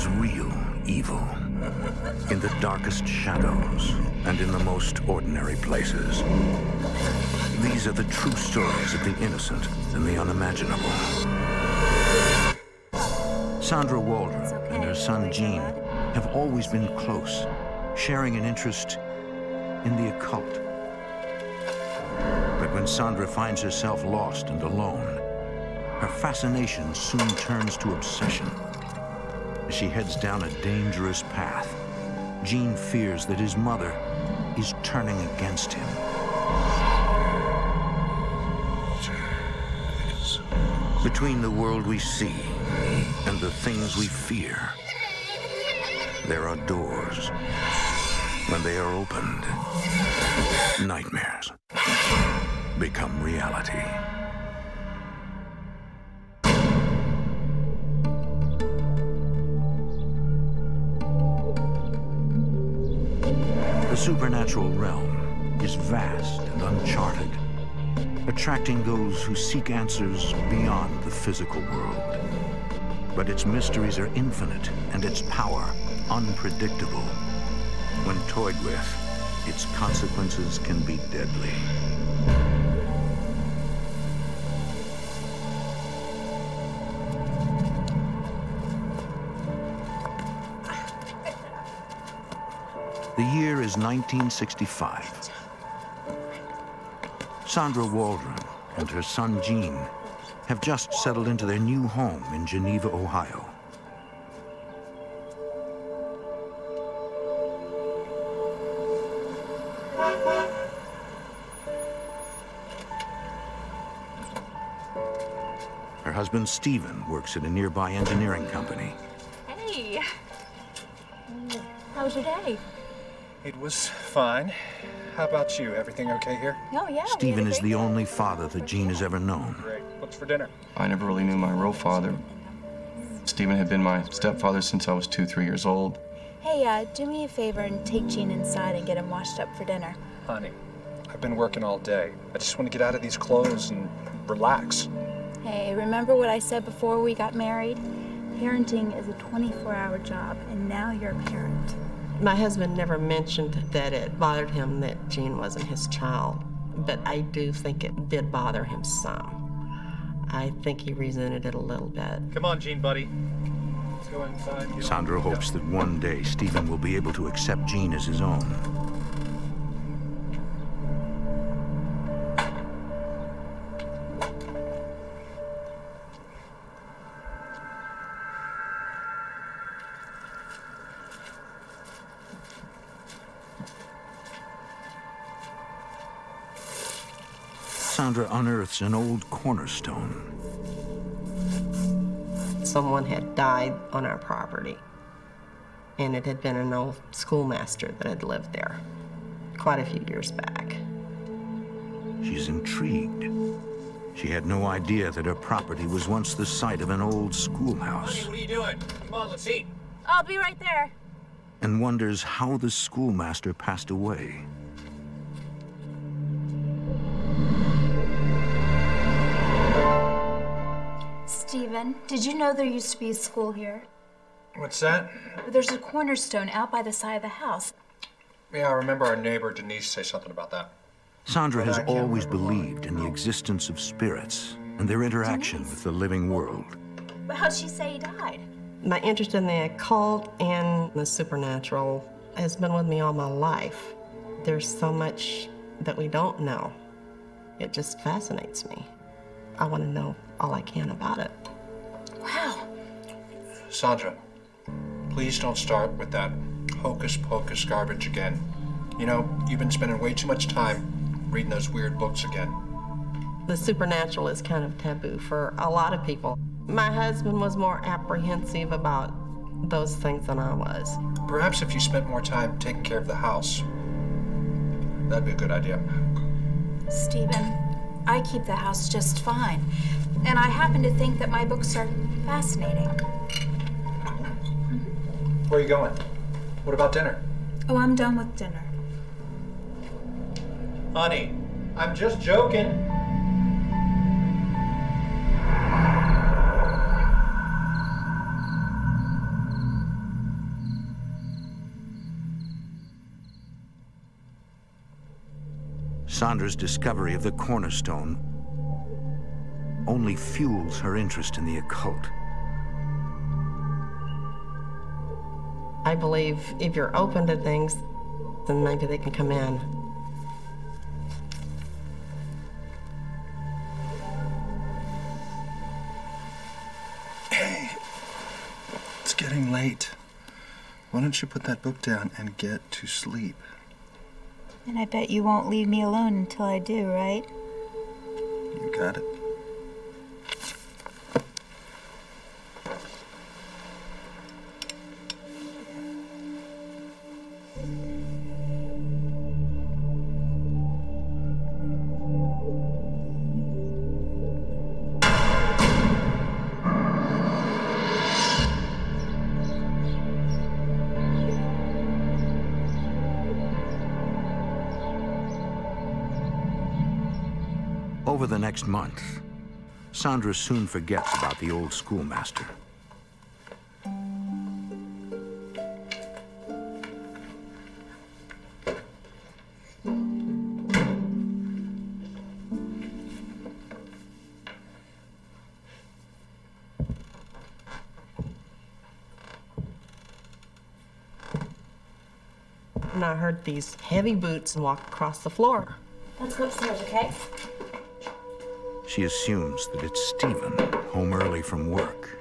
is real evil. In the darkest shadows and in the most ordinary places. These are the true stories of the innocent and the unimaginable. Sandra Waldron okay. and her son Gene have always been close, sharing an interest in the occult. But when Sandra finds herself lost and alone, her fascination soon turns to obsession. As she heads down a dangerous path, Gene fears that his mother is turning against him. Between the world we see and the things we fear, there are doors. When they are opened, nightmares become reality. Supernatural realm is vast and uncharted, attracting those who seek answers beyond the physical world. But its mysteries are infinite and its power unpredictable. When toyed with, its consequences can be deadly. The year is 1965. Sandra Waldron and her son Gene have just settled into their new home in Geneva, Ohio. Her husband Stephen works at a nearby engineering company. Hey. How was your day? It was fine. How about you? Everything okay here? Oh, yeah. we Stephen is the only father that Gene has ever known. Great. What's for dinner? I never really knew my real father. Stephen had been my stepfather since I was two, three years old. Hey, uh, do me a favor and take Gene inside and get him washed up for dinner. Honey, I've been working all day. I just want to get out of these clothes and relax. Hey, remember what I said before we got married? Parenting is a 24 hour job, and now you're a parent. My husband never mentioned that it bothered him that Gene wasn't his child, but I do think it did bother him some. I think he resented it a little bit. Come on, Gene, buddy. Let's go inside. Sandra hopes that one day Stephen will be able to accept Gene as his own. Sandra unearths an old cornerstone. Someone had died on our property, and it had been an old schoolmaster that had lived there quite a few years back. She's intrigued. She had no idea that her property was once the site of an old schoolhouse What are you doing? Come on, let's eat. I'll be right there. and wonders how the schoolmaster passed away. Stephen, did you know there used to be a school here? What's that? There's a cornerstone out by the side of the house. Yeah, I remember our neighbor Denise say something about that. Sandra has always believed in the existence of spirits and their interaction with the living world. But how'd she say he died? My interest in the occult and the supernatural has been with me all my life. There's so much that we don't know. It just fascinates me. I want to know all I can about it. Wow. Sandra, please don't start with that hocus pocus garbage again. You know, you've been spending way too much time reading those weird books again. The supernatural is kind of taboo for a lot of people. My husband was more apprehensive about those things than I was. Perhaps if you spent more time taking care of the house, that'd be a good idea. Stephen, I keep the house just fine and I happen to think that my books are fascinating. Where are you going? What about dinner? Oh, I'm done with dinner. Honey, I'm just joking. Sandra's discovery of the cornerstone only fuels her interest in the occult. I believe if you're open to things, then maybe they can come in. Hey, it's getting late. Why don't you put that book down and get to sleep? And I bet you won't leave me alone until I do, right? You got it. Next month, Sandra soon forgets about the old schoolmaster. And I heard these heavy boots walk across the floor. Let's go upstairs, okay? She assumes that it's Stephen, home early from work.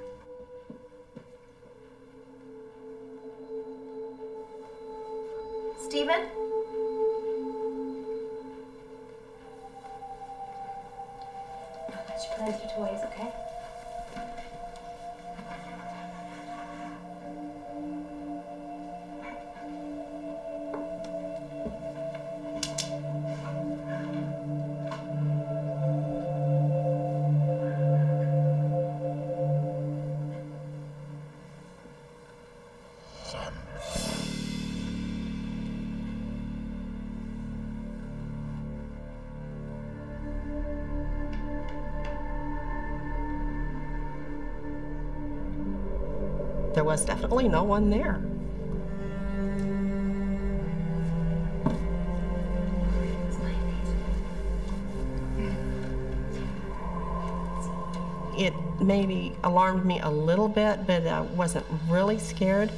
Was definitely no one there. It maybe alarmed me a little bit, but I wasn't really scared.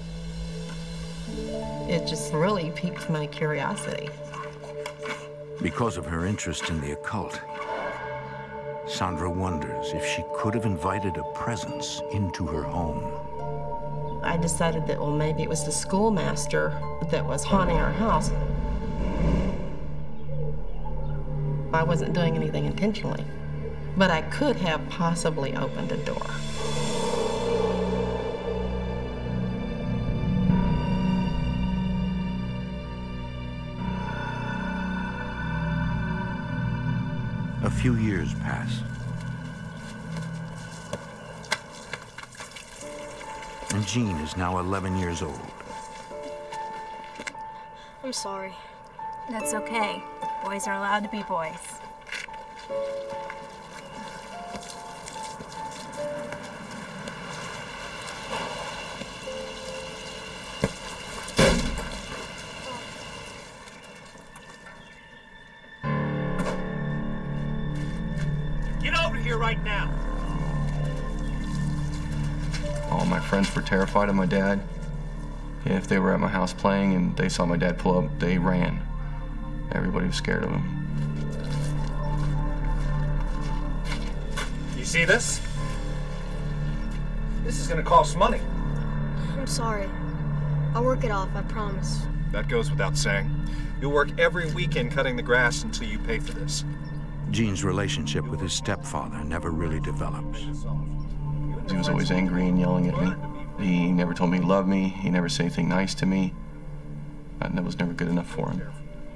It just really piqued my curiosity. Because of her interest in the occult, Sandra wonders if she could have invited a presence into her home. I decided that, well, maybe it was the schoolmaster that was haunting our house. I wasn't doing anything intentionally, but I could have possibly opened a door. A few years pass. Gene is now 11 years old. I'm sorry. That's okay. Boys are allowed to be boys. Friends were terrified of my dad. If they were at my house playing and they saw my dad pull up, they ran. Everybody was scared of him. You see this? This is gonna cost money. I'm sorry. I'll work it off, I promise. That goes without saying. You'll work every weekend cutting the grass until you pay for this. Gene's relationship with his stepfather never really develops. He was always angry and yelling at me. He never told me he loved me. He never said anything nice to me. And that was never good enough for him.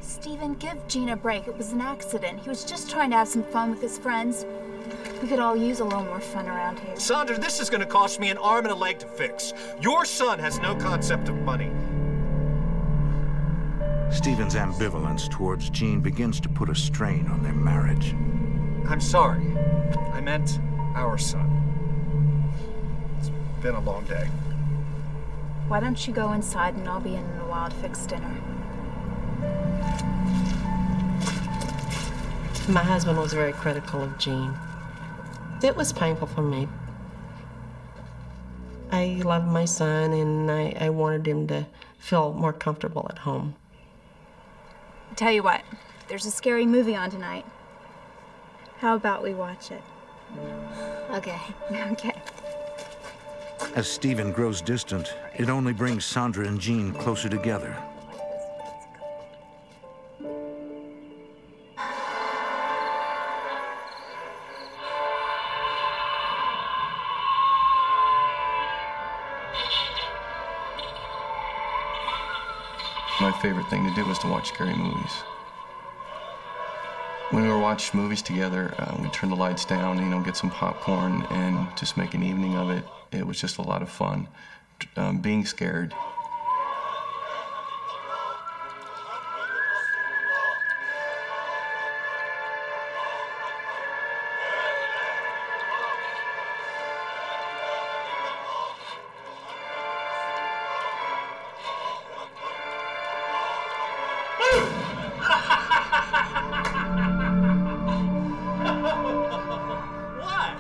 Stephen, give Gene a break. It was an accident. He was just trying to have some fun with his friends. We could all use a little more fun around here. Sandra, this is gonna cost me an arm and a leg to fix. Your son has no concept of money. Stephen's ambivalence towards Gene begins to put a strain on their marriage. I'm sorry. I meant our son. It's been a long day. Why don't you go inside and I'll be in a while to fix dinner? My husband was very critical of Gene. It was painful for me. I loved my son and I, I wanted him to feel more comfortable at home. Tell you what, there's a scary movie on tonight. How about we watch it? Okay. Okay. As Stephen grows distant, it only brings Sandra and Gene closer together. My favorite thing to do was to watch scary movies. When we were watching movies together, uh, we'd turn the lights down, you know, get some popcorn, and just make an evening of it. It was just a lot of fun. Um, being scared. What?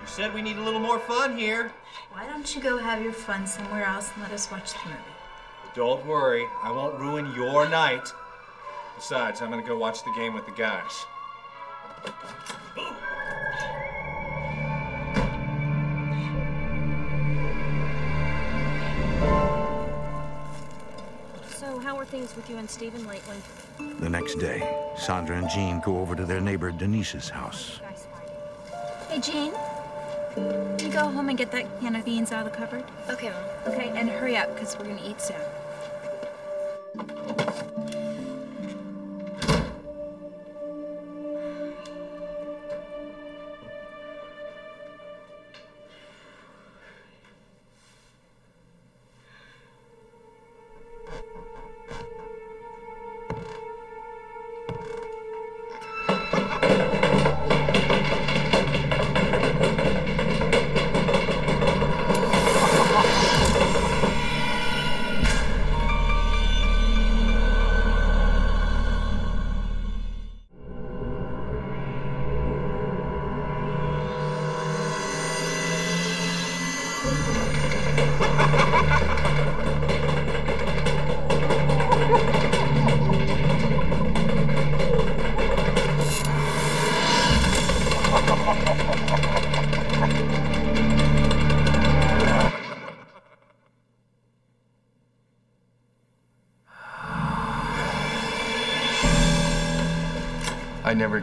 You said we need a little more fun here. Why don't you go have your fun somewhere else and let us watch the movie? Don't worry, I won't ruin your night. Besides, I'm gonna go watch the game with the guys. So, how are things with you and Stephen lately? The next day, Sandra and Gene go over to their neighbor Denise's house. Hey, Gene. You go home and get that can of beans out of the cupboard. Okay, Mom. Okay, and hurry up, because we're gonna eat soon.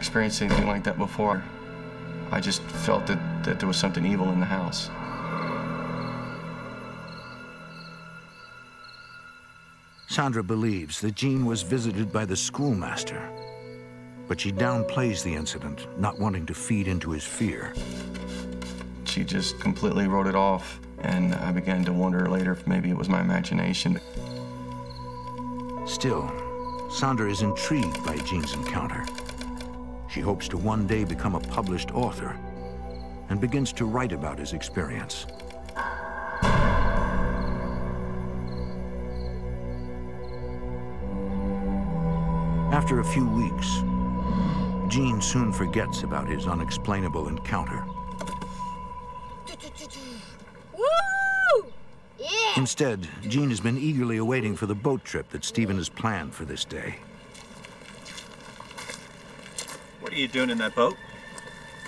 Experienced anything like that before. I just felt that, that there was something evil in the house. Sandra believes that Gene was visited by the schoolmaster, but she downplays the incident, not wanting to feed into his fear. She just completely wrote it off, and I began to wonder later if maybe it was my imagination. Still, Sandra is intrigued by Gene's encounter. She hopes to one day become a published author and begins to write about his experience. After a few weeks, Gene soon forgets about his unexplainable encounter. Instead, Gene has been eagerly awaiting for the boat trip that Stephen has planned for this day. What are you doing in that boat?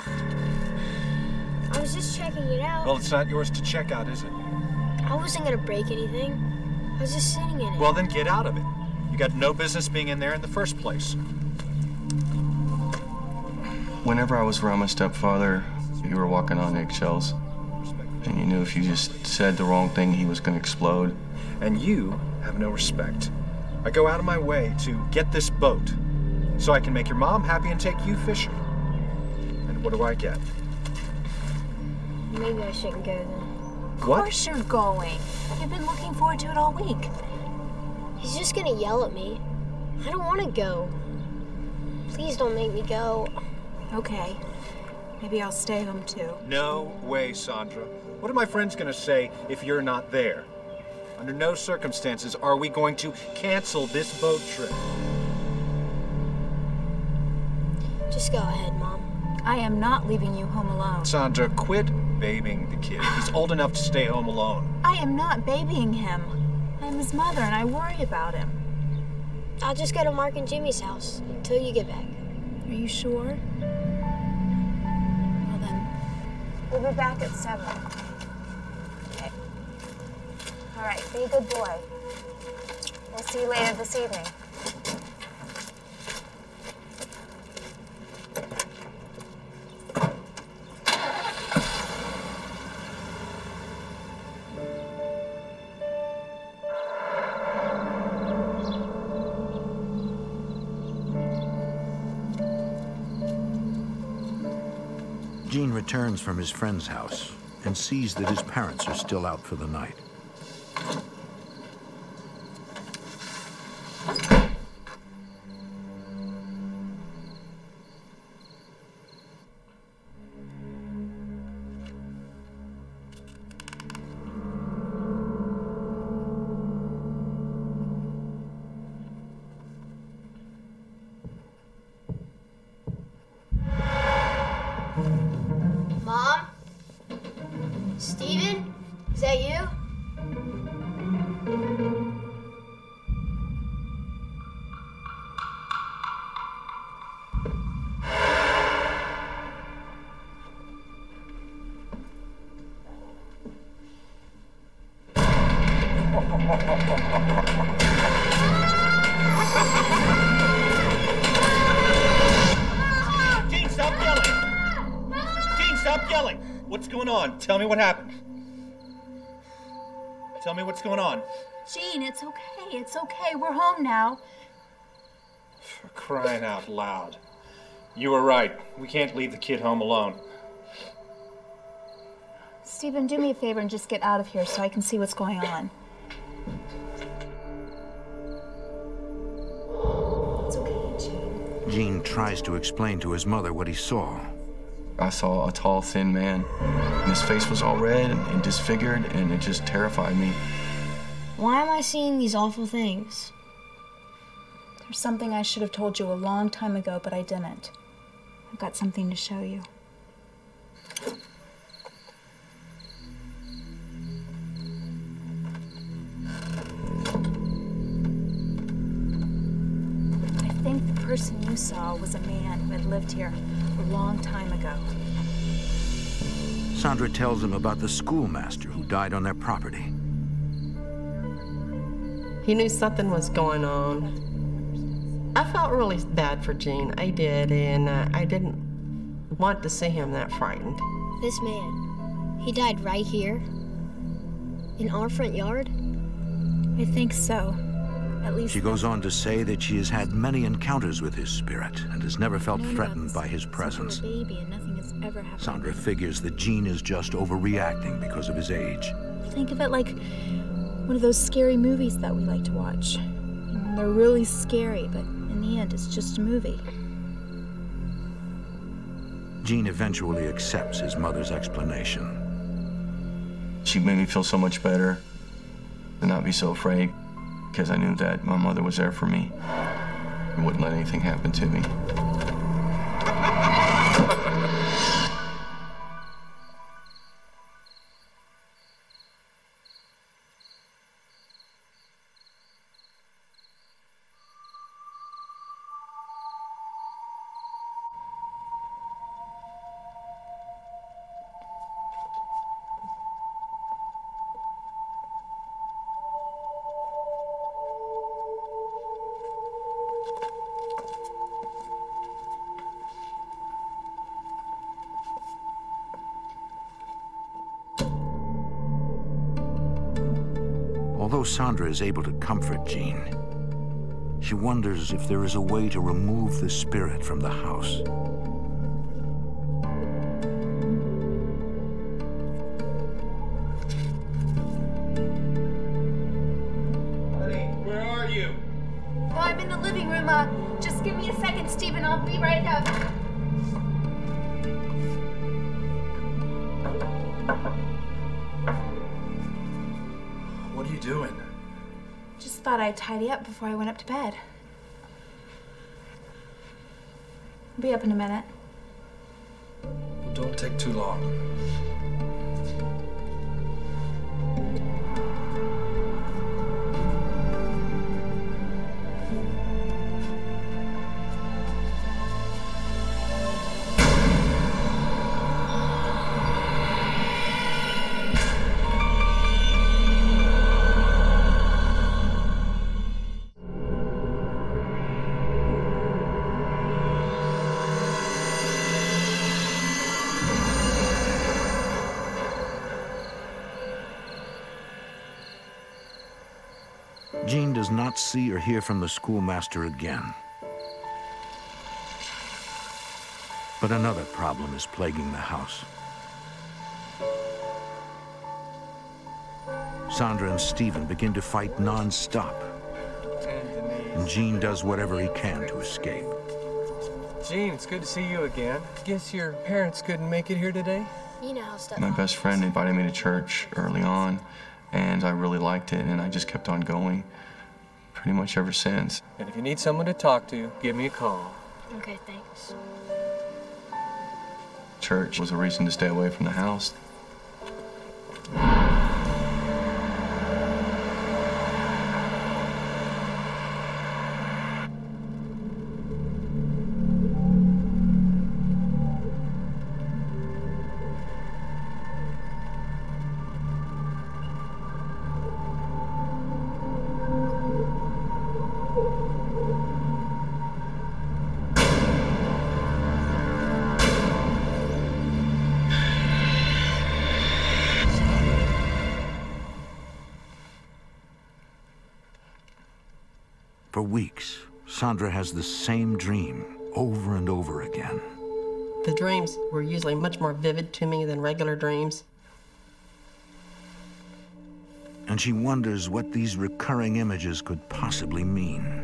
I was just checking it out. Well, it's not yours to check out, is it? I wasn't gonna break anything. I was just sitting in it. Well, then get out of it. You got no business being in there in the first place. Whenever I was around my stepfather, you were walking on eggshells. And you knew if you just said the wrong thing, he was going to explode. And you have no respect. I go out of my way to get this boat so I can make your mom happy and take you fishing. And what do I get? Maybe I shouldn't go then. Of course you're going. You've been looking forward to it all week. He's just gonna yell at me. I don't wanna go. Please don't make me go. Okay. Maybe I'll stay home too. No way, Sandra. What are my friends going to say if you're not there? Under no circumstances are we going to cancel this boat trip. Just go ahead, Mom. I am not leaving you home alone. Sandra, quit babying the kid. He's old enough to stay home alone. I am not babying him. I'm his mother and I worry about him. I'll just go to Mark and Jimmy's house until you get back. Are you sure? Well then, we'll be back at seven. Okay. All right, be a good boy. We'll see you later this evening. Returns from his friend's house and sees that his parents are still out for the night. Tell me what happened. Tell me what's going on. Gene, it's okay. It's okay. We're home now. For crying out loud. You were right. We can't leave the kid home alone. Stephen, do me a favor and just get out of here so I can see what's going on. It's okay, Jean. Gene tries to explain to his mother what he saw. I saw a tall, thin man. And his face was all red and, and disfigured, and it just terrified me. Why am I seeing these awful things? There's something I should have told you a long time ago, but I didn't. I've got something to show you. I think the person you saw was a man who had lived here a long time ago. Sandra tells him about the schoolmaster who died on their property. He knew something was going on. I felt really bad for Gene. I did, and uh, I didn't want to see him that frightened. This man, he died right here? In our front yard? I think so. At least She goes on to say that she has had many encounters with his spirit and has never felt I've known about threatened by his since we were a presence. baby and nothing has ever happened. Sandra figures that Gene is just overreacting because of his age. Think of it like one of those scary movies that we like to watch. And they're really scary, but in the end, it's just a movie. Gene eventually accepts his mother's explanation. She made me feel so much better and not be so afraid because I knew that my mother was there for me and wouldn't let anything happen to me. Sandra is able to comfort Gene, she wonders if there is a way to remove the spirit from the house. Before I went up to bed. Be up in a minute. Does not see or hear from the schoolmaster again. But another problem is plaguing the house. Sandra and Stephen begin to fight non-stop. And Gene does whatever he can to escape. Gene, it's good to see you again. Guess your parents couldn't make it here today? You know how stuff My best friend invited me to church early on, and I really liked it, and I just kept on going pretty much ever since. And if you need someone to talk to, give me a call. Okay, thanks. Church was a reason to stay away from the house. Sandra has the same dream over and over again. The dreams were usually much more vivid to me than regular dreams. And she wonders what these recurring images could possibly mean.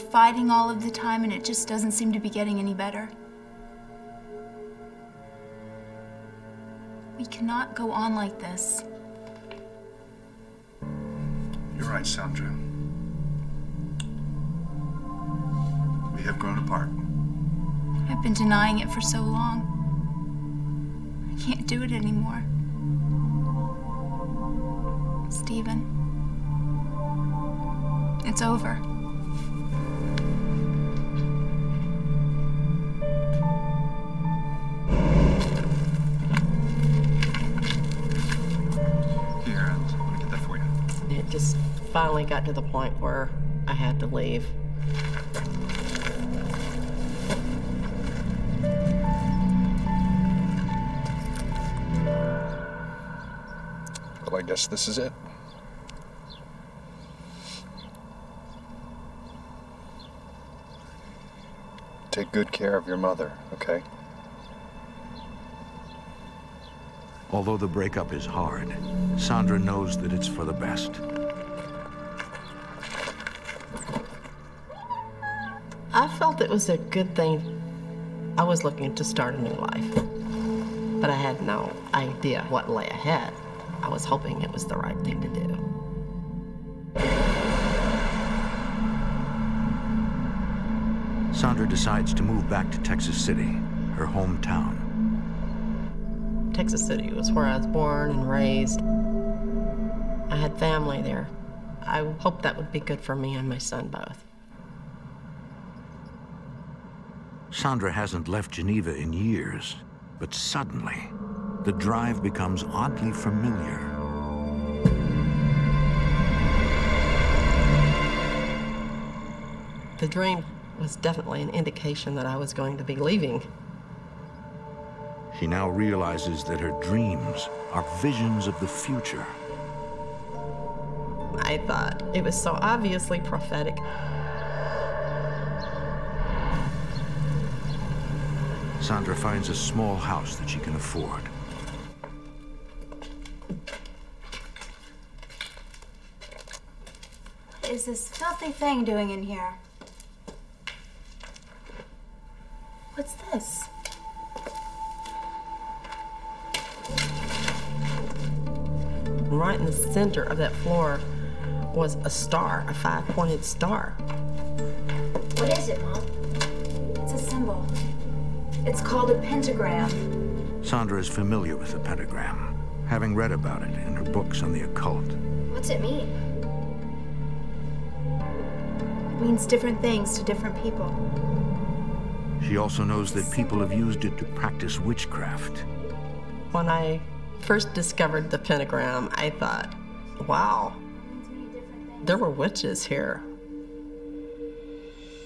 Fighting all of the time and it just doesn't seem to be getting any better. We cannot go on like this. You're right, Sandra. We have grown apart. I've been denying it for so long. I can't do it anymore. Stephen, it's over. Finally got to the point where I had to leave. Well, I guess this is it. Take good care of your mother, okay? Although the breakup is hard, Sandra knows that it's for the best. Felt it was a good thing. I was looking to start a new life, but I had no idea what lay ahead. I was hoping it was the right thing to do. Sandra decides to move back to Texas City, her hometown. Texas City was where I was born and raised. I had family there. I hoped that would be good for me and my son both. Sandra hasn't left Geneva in years, but suddenly, the drive becomes oddly familiar. The dream was definitely an indication that I was going to be leaving. She now realizes that her dreams are visions of the future. I thought it was so obviously prophetic. Sandra finds a small house that she can afford. What is this filthy thing doing in here? What's this? Right in the center of that floor was a star, a five pointed star. What is it, Mom? It's a symbol. It's called a pentagram. Sandra is familiar with the pentagram, having read about it in her books on the occult. What's it mean? It means different things to different people. She also knows that people have used it to practice witchcraft. When I first discovered the pentagram, I thought, wow, there were witches here.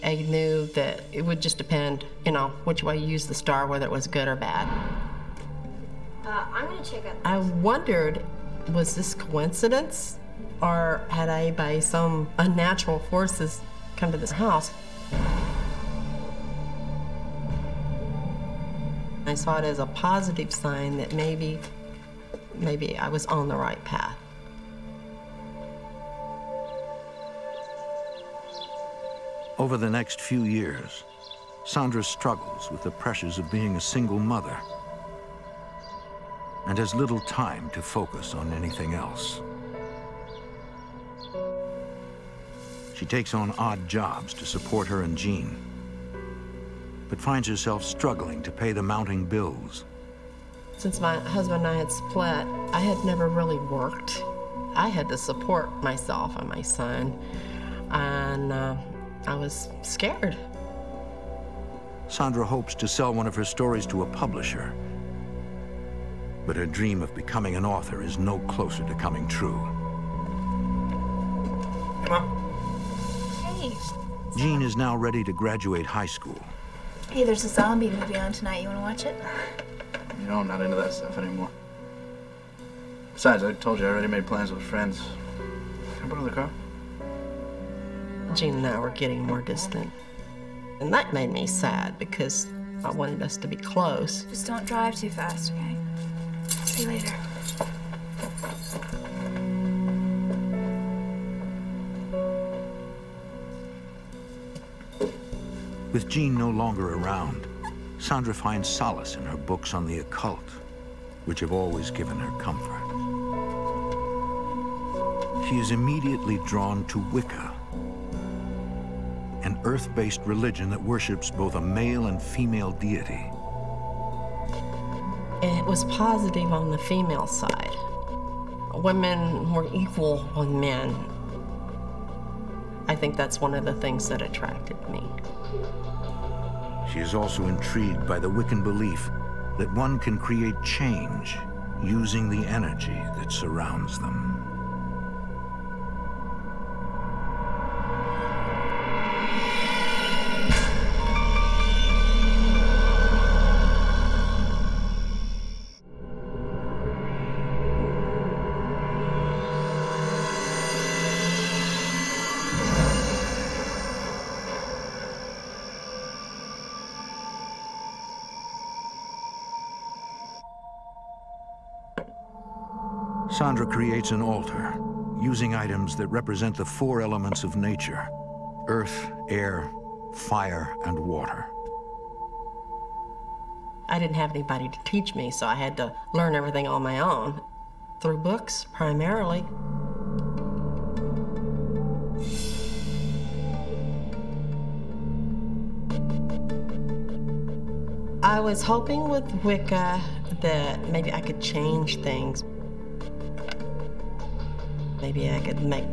I knew that it would just depend, you know, which way you use the star, whether it was good or bad. Uh, I'm gonna check out. I wondered, was this coincidence? Or had I, by some unnatural forces, come to this house? I saw it as a positive sign that maybe, maybe I was on the right path. Over the next few years, Sandra struggles with the pressures of being a single mother and has little time to focus on anything else. She takes on odd jobs to support her and Gene, but finds herself struggling to pay the mounting bills. Since my husband and I had split, I had never really worked. I had to support myself and my son, and uh, I was scared. Sandra hopes to sell one of her stories to a publisher, but her dream of becoming an author is no closer to coming true. Hey, Mom. Hey. Gene is now ready to graduate high school. Hey, there's a zombie movie on tonight. You wanna watch it? You know, I'm not into that stuff anymore. Besides, I told you I already made plans with friends. Can I borrow the car? Gene and I were getting more distant. And that made me sad because I wanted us to be close. Just don't drive too fast, okay? See you later. With Gene no longer around, Sandra finds solace in her books on the occult, which have always given her comfort. She is immediately drawn to Wicca, an earth-based religion that worships both a male and female deity. It was positive on the female side. Women were equal with men. I think that's one of the things that attracted me. She is also intrigued by the Wiccan belief that one can create change using the energy that surrounds them. Creates an altar using items that represent the four elements of nature earth, air, fire, and water. I didn't have anybody to teach me, so I had to learn everything on my own through books primarily. I was hoping with Wicca that maybe I could change things. Maybe I could make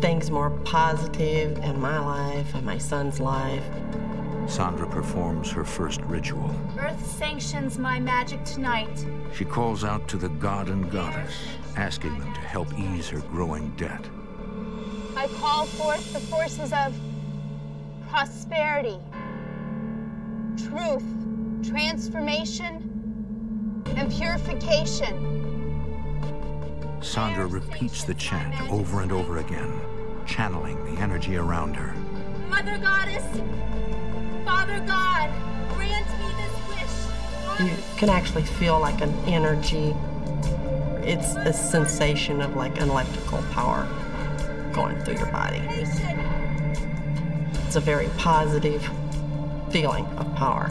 things more positive in my life and my son's life. Sandra performs her first ritual. Earth sanctions my magic tonight. She calls out to the god and goddess, asking them to help ease her growing debt. I call forth the forces of prosperity, truth, transformation, and purification. Sandra repeats the chant over and over again, channeling the energy around her. Mother Goddess, Father God, grant me this wish. You can actually feel like an energy. It's a sensation of like an electrical power going through your body. It's a very positive feeling of power.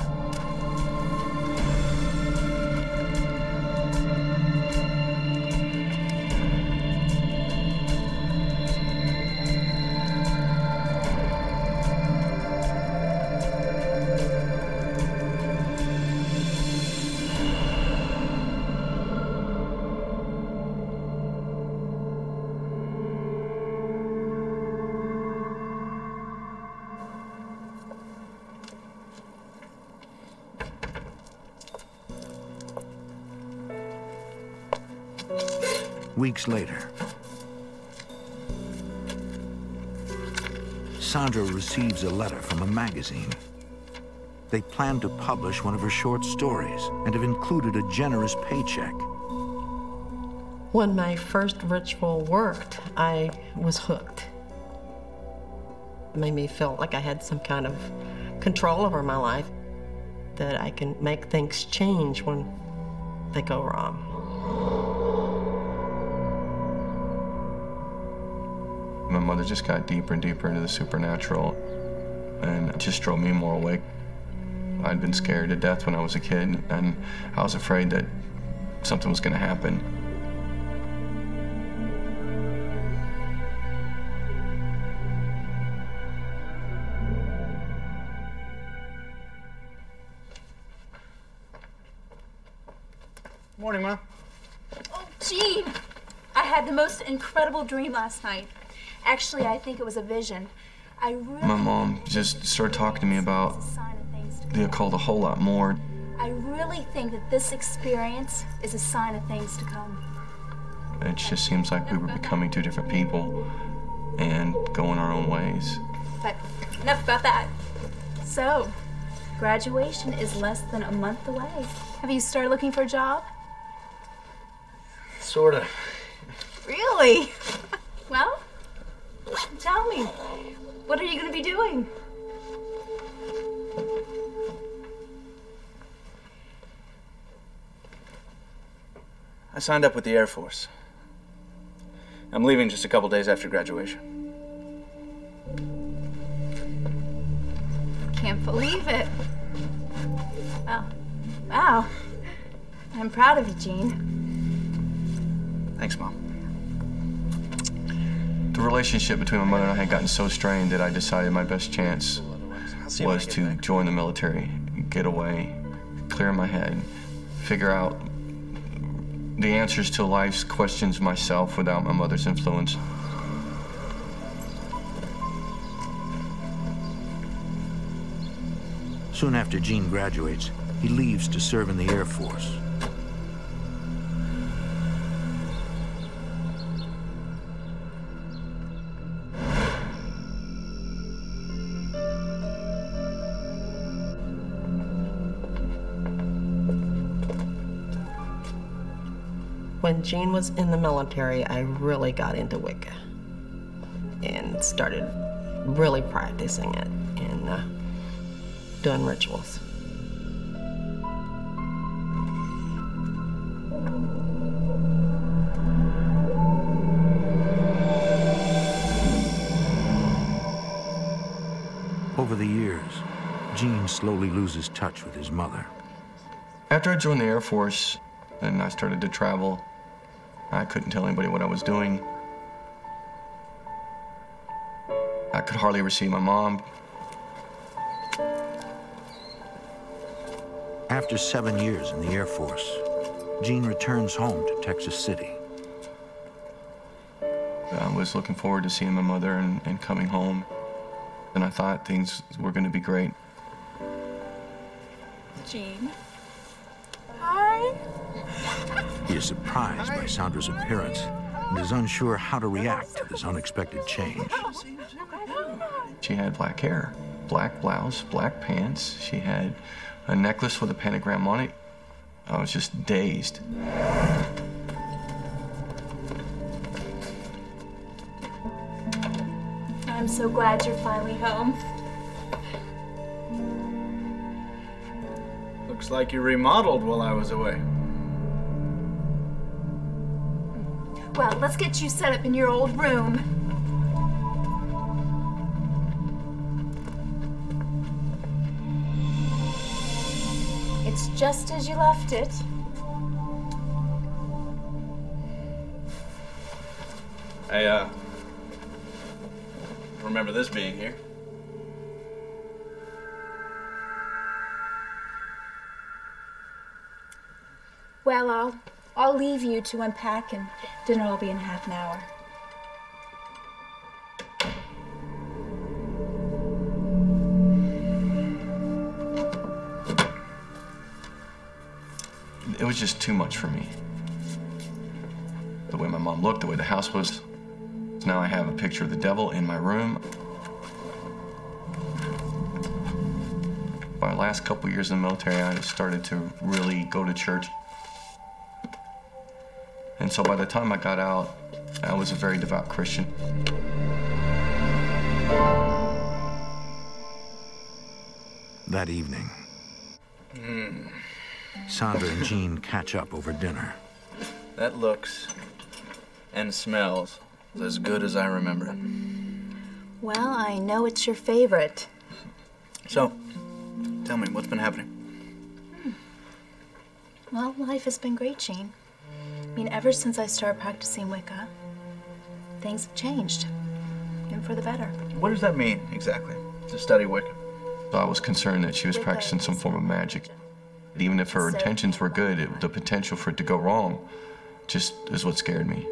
Later, Sandra receives a letter from a magazine. They plan to publish one of her short stories and have included a generous paycheck. When my first ritual worked, I was hooked. It made me feel like I had some kind of control over my life, that I can make things change when they go wrong. My mother just got deeper and deeper into the supernatural, and it just drove me more awake. I'd been scared to death when I was a kid, and I was afraid that something was going to happen. Morning, Mom. Oh, Gene! I had the most incredible dream last night. Actually, I think it was a vision. I really. My mom just started talking to me about the occult a whole lot more. I really think that this experience is a sign of things to come. It just seems like we were becoming two different people and going our own ways. But enough about that. So, graduation is less than a month away. Have you started looking for a job? Sorta. Really? well, tell me, what are you going to be doing? I signed up with the Air Force. I'm leaving just a couple days after graduation. Can't believe it. Wow. Wow. I'm proud of you, Gene. Thanks, Mom. The relationship between my mother and I had gotten so strained that I decided my best chance was to join the military, get away, clear my head, figure out the answers to life's questions myself without my mother's influence. Soon after Gene graduates, he leaves to serve in the Air Force. Gene was in the military, I really got into Wicca and started really practicing it and uh, doing rituals. Over the years, Gene slowly loses touch with his mother. After I joined the Air Force and I started to travel, I couldn't tell anybody what I was doing. I could hardly ever see my mom. After seven years in the Air Force, Gene returns home to Texas City. I was looking forward to seeing my mother and, and coming home. And I thought things were going to be great. Gene. Hi. He is surprised by Sandra's appearance and is unsure how to react to this unexpected change. She had black hair, black blouse, black pants. She had a necklace with a pentagram on it. I was just dazed. I'm so glad you're finally home. Looks like you remodeled while I was away. Well, let's get you set up in your old room. It's just as you left it. I, uh, remember this being here. Well, I'll I'll leave you to unpack, and dinner will be in half an hour. It was just too much for me. The way my mom looked, the way the house was. Now I have a picture of the devil in my room. My last couple years in the military, I started to really go to church. And so by the time I got out, I was a very devout Christian. That evening, Hmm. Sandra and Gene catch up over dinner. That looks and smells as good as I remember it. Well, I know it's your favorite. So, tell me, what's been happening? Well, life has been great, Gene. I mean, ever since I started practicing Wicca, things have changed, and for the better. What does that mean exactly? To study Wicca? So I was concerned that she was practicing some form of magic. Even if her intentions were good, it, the potential for it to go wrong just is what scared me.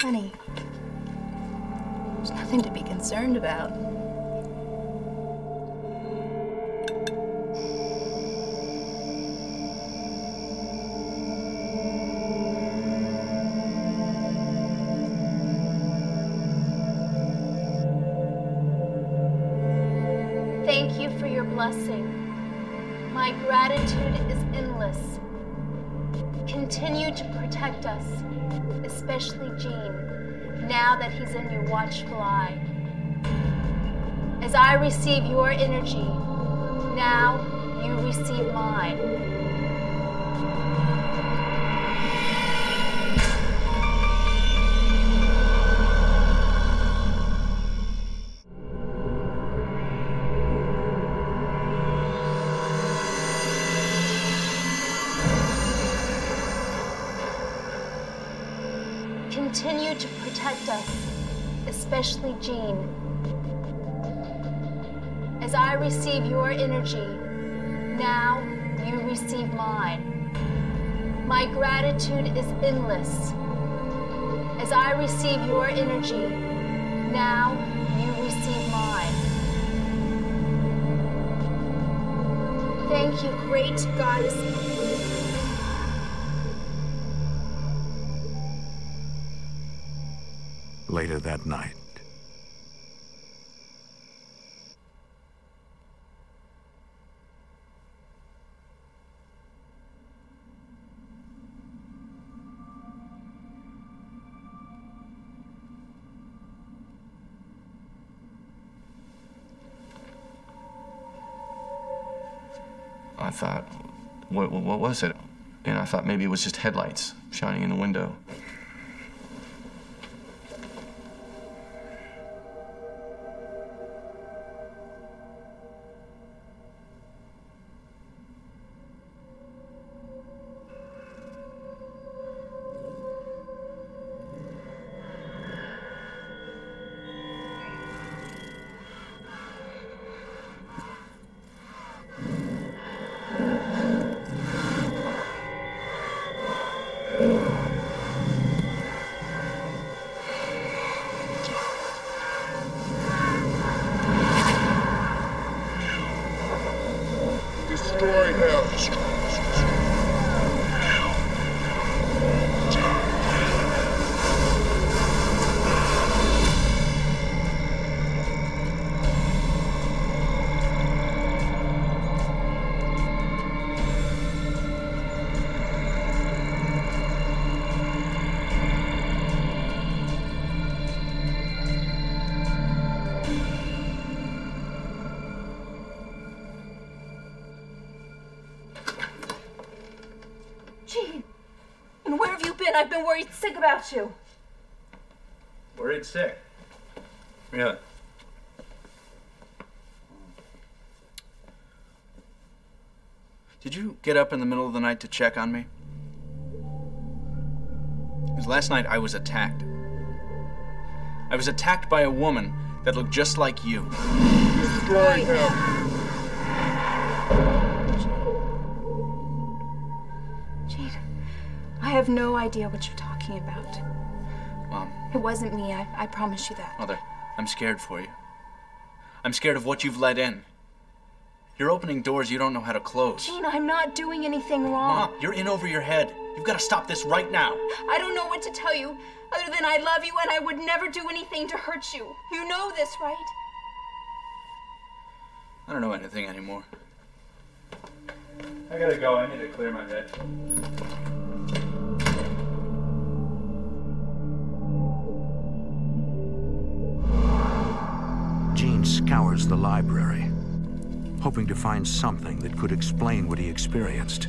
Honey, there's nothing to be concerned about. Your. As I receive your energy, now you receive mine. Especially Gene. As I receive your energy, now you receive mine. My gratitude is endless. As I receive your energy, now you receive mine. Thank you, great goddess. Later that night, what, was it? And I thought maybe it was just headlights shining in the window. About you. Worried sick. Yeah. Did you get up in the middle of the night to check on me? Because last night I was attacked. I was attacked by a woman that looked just like you. Destroy him. Jade, I have no idea what you're talking about. Mom, It wasn't me, I, I promise you that. Mother, I'm scared for you. I'm scared of what you've let in. You're opening doors you don't know how to close. Gene, I'm not doing anything wrong. Mom, you're in over your head. You've got to stop this right now. I don't know what to tell you other than I love you and I would never do anything to hurt you. You know this, right? I don't know anything anymore. I gotta go. I need to clear my head. Gene scours the library, hoping to find something that could explain what he experienced.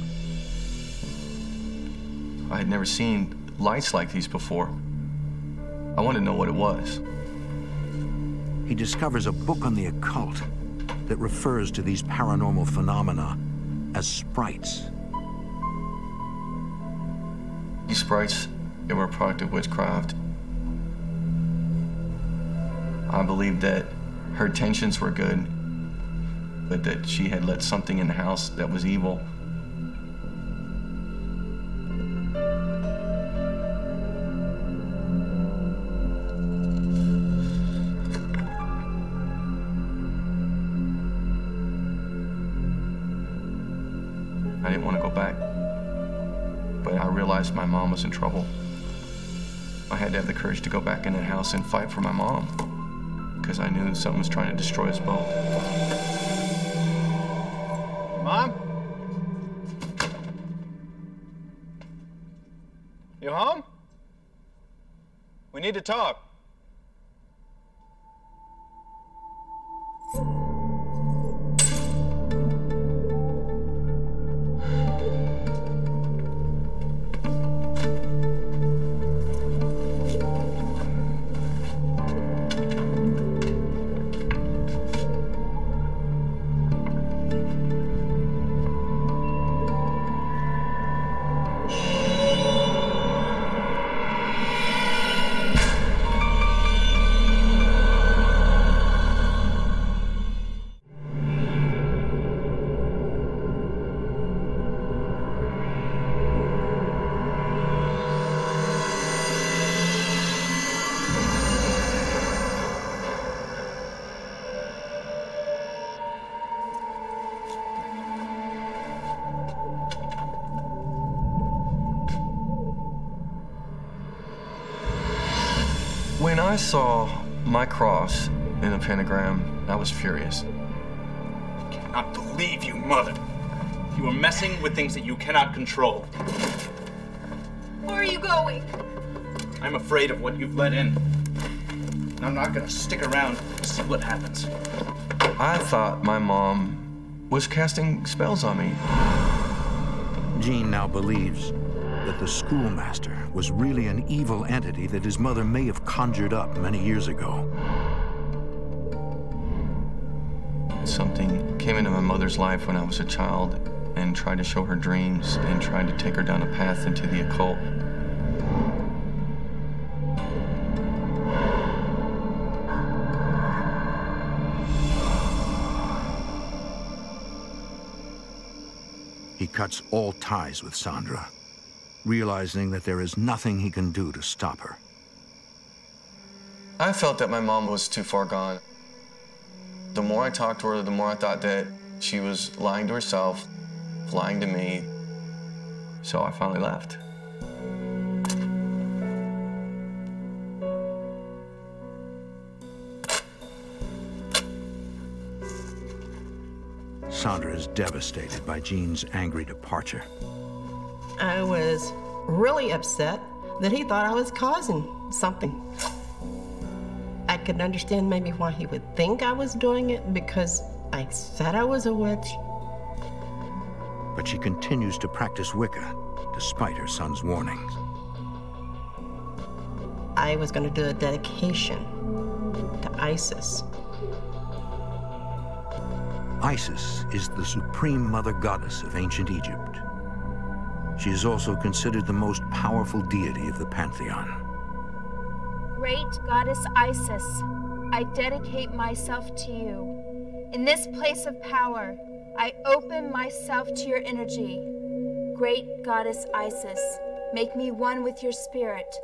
I had never seen lights like these before. I wanted to know what it was. He discovers a book on the occult that refers to these paranormal phenomena as sprites. These sprites, they were a product of witchcraft. I believe that her intentions were good, but that she had let something in the house that was evil. I didn't want to go back, but I realized my mom was in trouble. I had to have the courage to go back in that house and fight for my mom, because I knew someone was trying to destroy us both. Mom? You home? We need to talk. I saw my cross in a pentagram, I was furious. I cannot believe you, Mother. You are messing with things that you cannot control. Where are you going? I'm afraid of what you've let in. And I'm not gonna stick around to see what happens. I thought my mom was casting spells on me. Gene now believes that the schoolmaster was really an evil entity that his mother may have conjured up many years ago. Something came into my mother's life when I was a child and tried to show her dreams and tried to take her down a path into the occult. He cuts all ties with Sandra, realizing that there is nothing he can do to stop her. I felt that my mom was too far gone. The more I talked to her, the more I thought that she was lying to herself, lying to me. So I finally left. Sandra is devastated by Gene's angry departure. I was really upset that he thought I was causing something. I could understand maybe why he would think I was doing it because I said I was a witch. But she continues to practice Wicca despite her son's warnings. I was going to do a dedication to Isis. Isis is the supreme mother goddess of ancient Egypt. She is also considered the most powerful deity of the pantheon. Great goddess Isis, I dedicate myself to you. In this place of power, I open myself to your energy. Great goddess Isis, make me one with your spirit.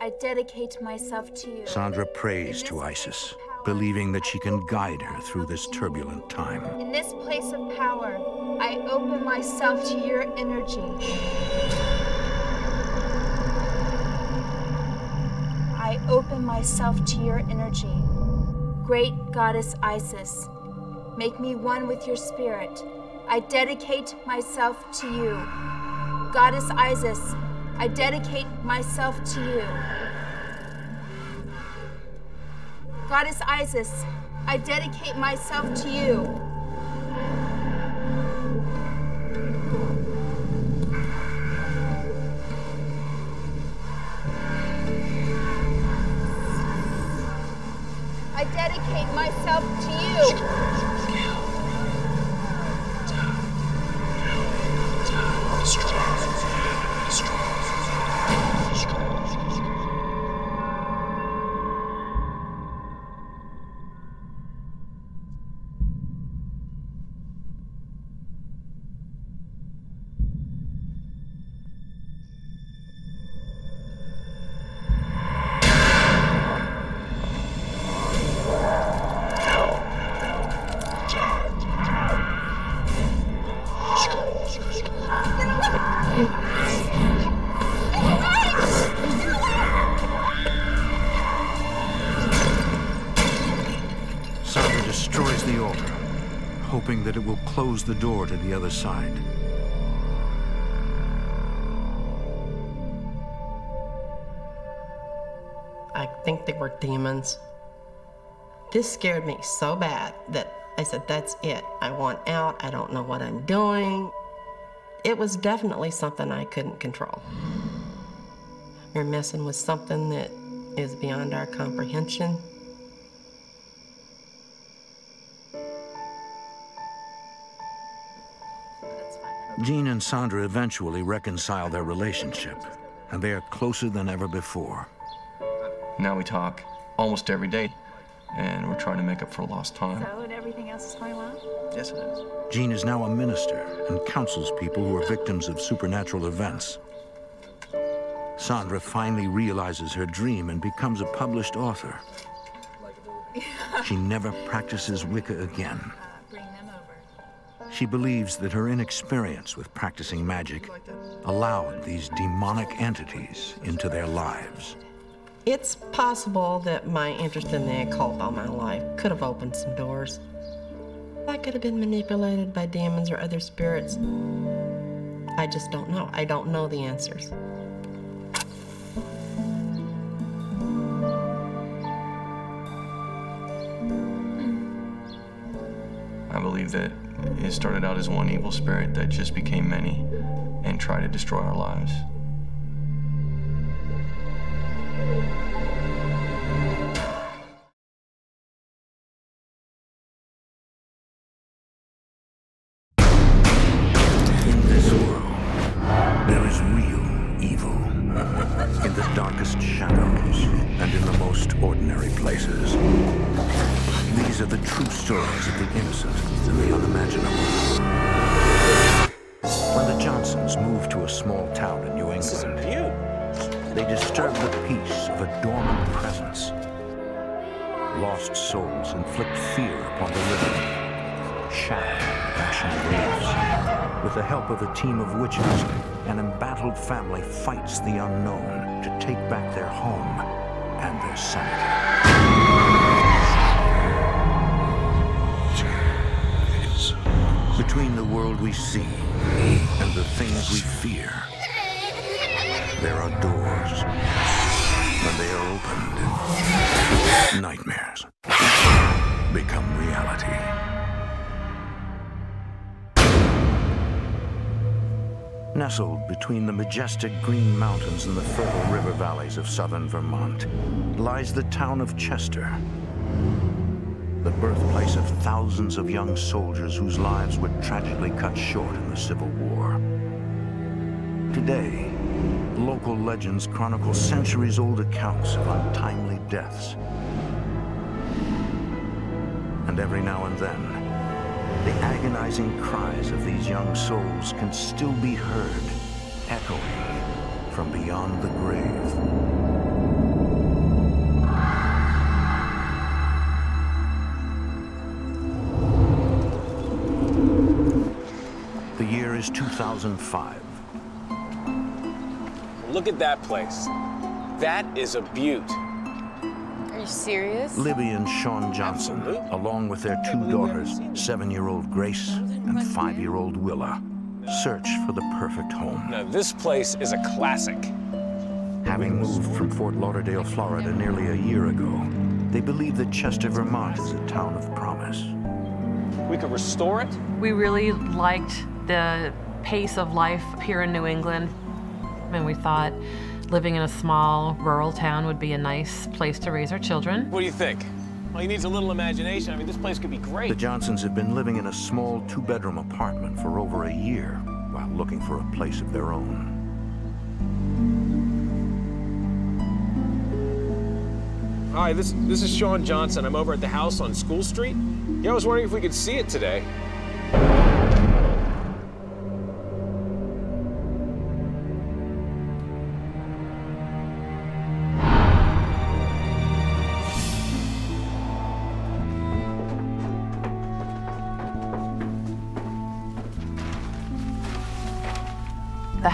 I dedicate myself to you. Sandra prays to Isis, believing that she can guide her through this turbulent time. In this place of power, I open myself to your energy. I open myself to your energy. Great goddess Isis, make me one with your spirit. I dedicate myself to you. Goddess Isis, I dedicate myself to you. Goddess Isis, I dedicate myself to you. 15. The door to the other side. I think they were demons. This scared me so bad that I said, That's it. I want out. I don't know what I'm doing. It was definitely something I couldn't control. You're messing with something that is beyond our comprehension. Gene and Sandra eventually reconcile their relationship, and they are closer than ever before. Now we talk almost every day, and we're trying to make up for lost time. So, and everything else is going well? Yes, it is. Gene is now a minister and counsels people who are victims of supernatural events. Sandra finally realizes her dream and becomes a published author. She never practices Wicca again. She believes that her inexperience with practicing magic allowed these demonic entities into their lives. It's possible that my interest in the occult all my life could have opened some doors. I could have been manipulated by demons or other spirits. I just don't know. I don't know the answers. I believe that it started out as one evil spirit that just became many and tried to destroy our lives. Between the majestic green mountains and the fertile river valleys of southern Vermont lies the town of Chester. the birthplace of thousands of young soldiers whose lives were tragically cut short in the Civil War. Today, local legends chronicle centuries-old accounts of untimely deaths. And every now and then, the agonizing cries of these young souls can still be heard echoing from beyond the grave. The year is 2005. Look at that place. That is a butte. Are you serious? Libby and Sean Johnson, along with their two daughters, seven-year-old Grace and five-year-old Willa, search for the perfect home. Now, this place is a classic. Having moved from Fort Lauderdale, Florida nearly a year ago, they believe that Chester, Vermont is a town of promise. We could restore it. We really liked the pace of life here in New England. And we thought living in a small rural town would be a nice place to raise our children. What do you think? Well, he needs a little imagination. I mean, this place could be great. The Johnsons have been living in a small two-bedroom apartment for over a year while looking for a place of their own. Hi, this this is Sean Johnson. I'm over at the house on School Street. Yeah, I was wondering if we could see it today.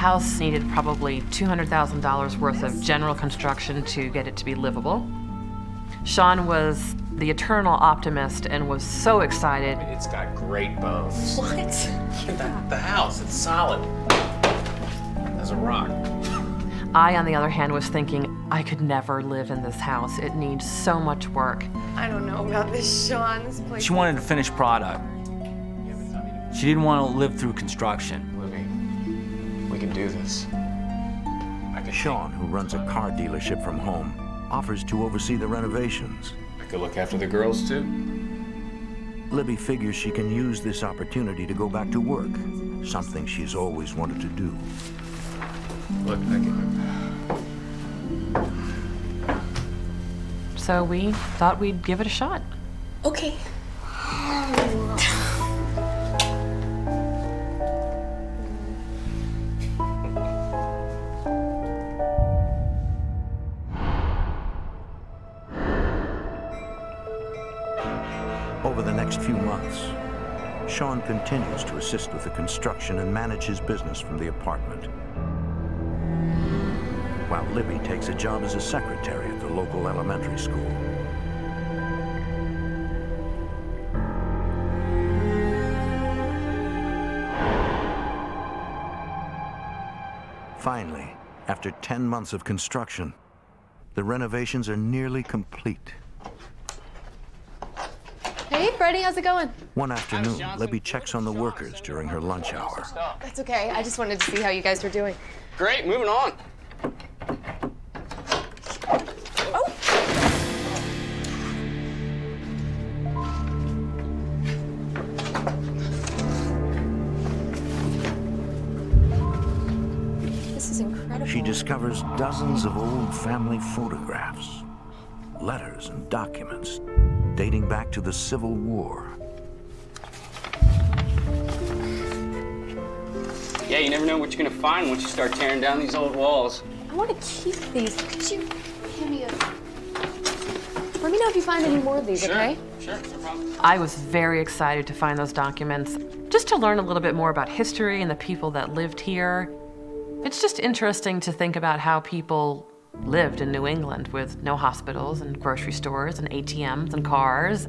House needed probably $200,000 worth of general construction to get it to be livable. Sean was the eternal optimist and was so excited. It's got great bones. What? the, the house, it's solid as a rock. I, on the other hand, was thinking, I could never live in this house. It needs so much work. I don't know about this, Sean. This place. She wanted a finished product. She didn't want to live through construction. Libby, we can do this. Sean, who runs a car dealership from home, offers to oversee the renovations. I could look after the girls, too. Libby figures she can use this opportunity to go back to work, something she's always wanted to do. Look, I can. So we thought we'd give it a shot. Okay. continues to assist with the construction and manage his business from the apartment. While Libby takes a job as a secretary at the local elementary school. Finally, after 10 months of construction, the renovations are nearly complete. Hey, Freddie, how's it going? One afternoon, Libby checks on the workers during her lunch hour. That's okay. I just wanted to see how you guys were doing. Great, moving on. Oh! This is incredible. She discovers dozens of old family photographs, letters and documents dating back to the Civil War. Yeah, you never know what you're gonna find once you start tearing down these old walls. I want to keep these. Could you hand me a... Let me know if you find any more of these, okay? Sure, no problem. I was very excited to find those documents, just to learn a little bit more about history and the people that lived here. It's just interesting to think about how people lived in New England with no hospitals and grocery stores and ATMs and cars.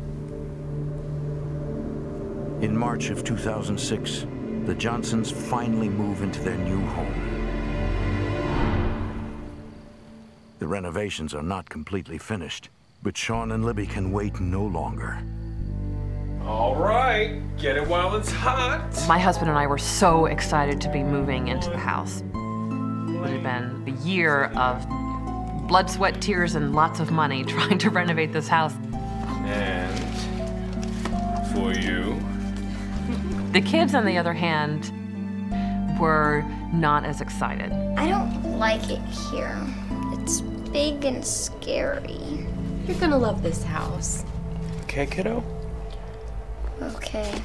In March of 2006, the Johnsons finally move into their new home. The renovations are not completely finished, but Sean and Libby can wait no longer. All right, get it while it's hot. My husband and I were so excited to be moving into the house. It have been a year of blood, sweat, tears, and lots of money trying to renovate this house. And for you. The kids, on the other hand, were not as excited. I don't like it here. It's big and scary. You're gonna love this house. Okay, kiddo? Okay.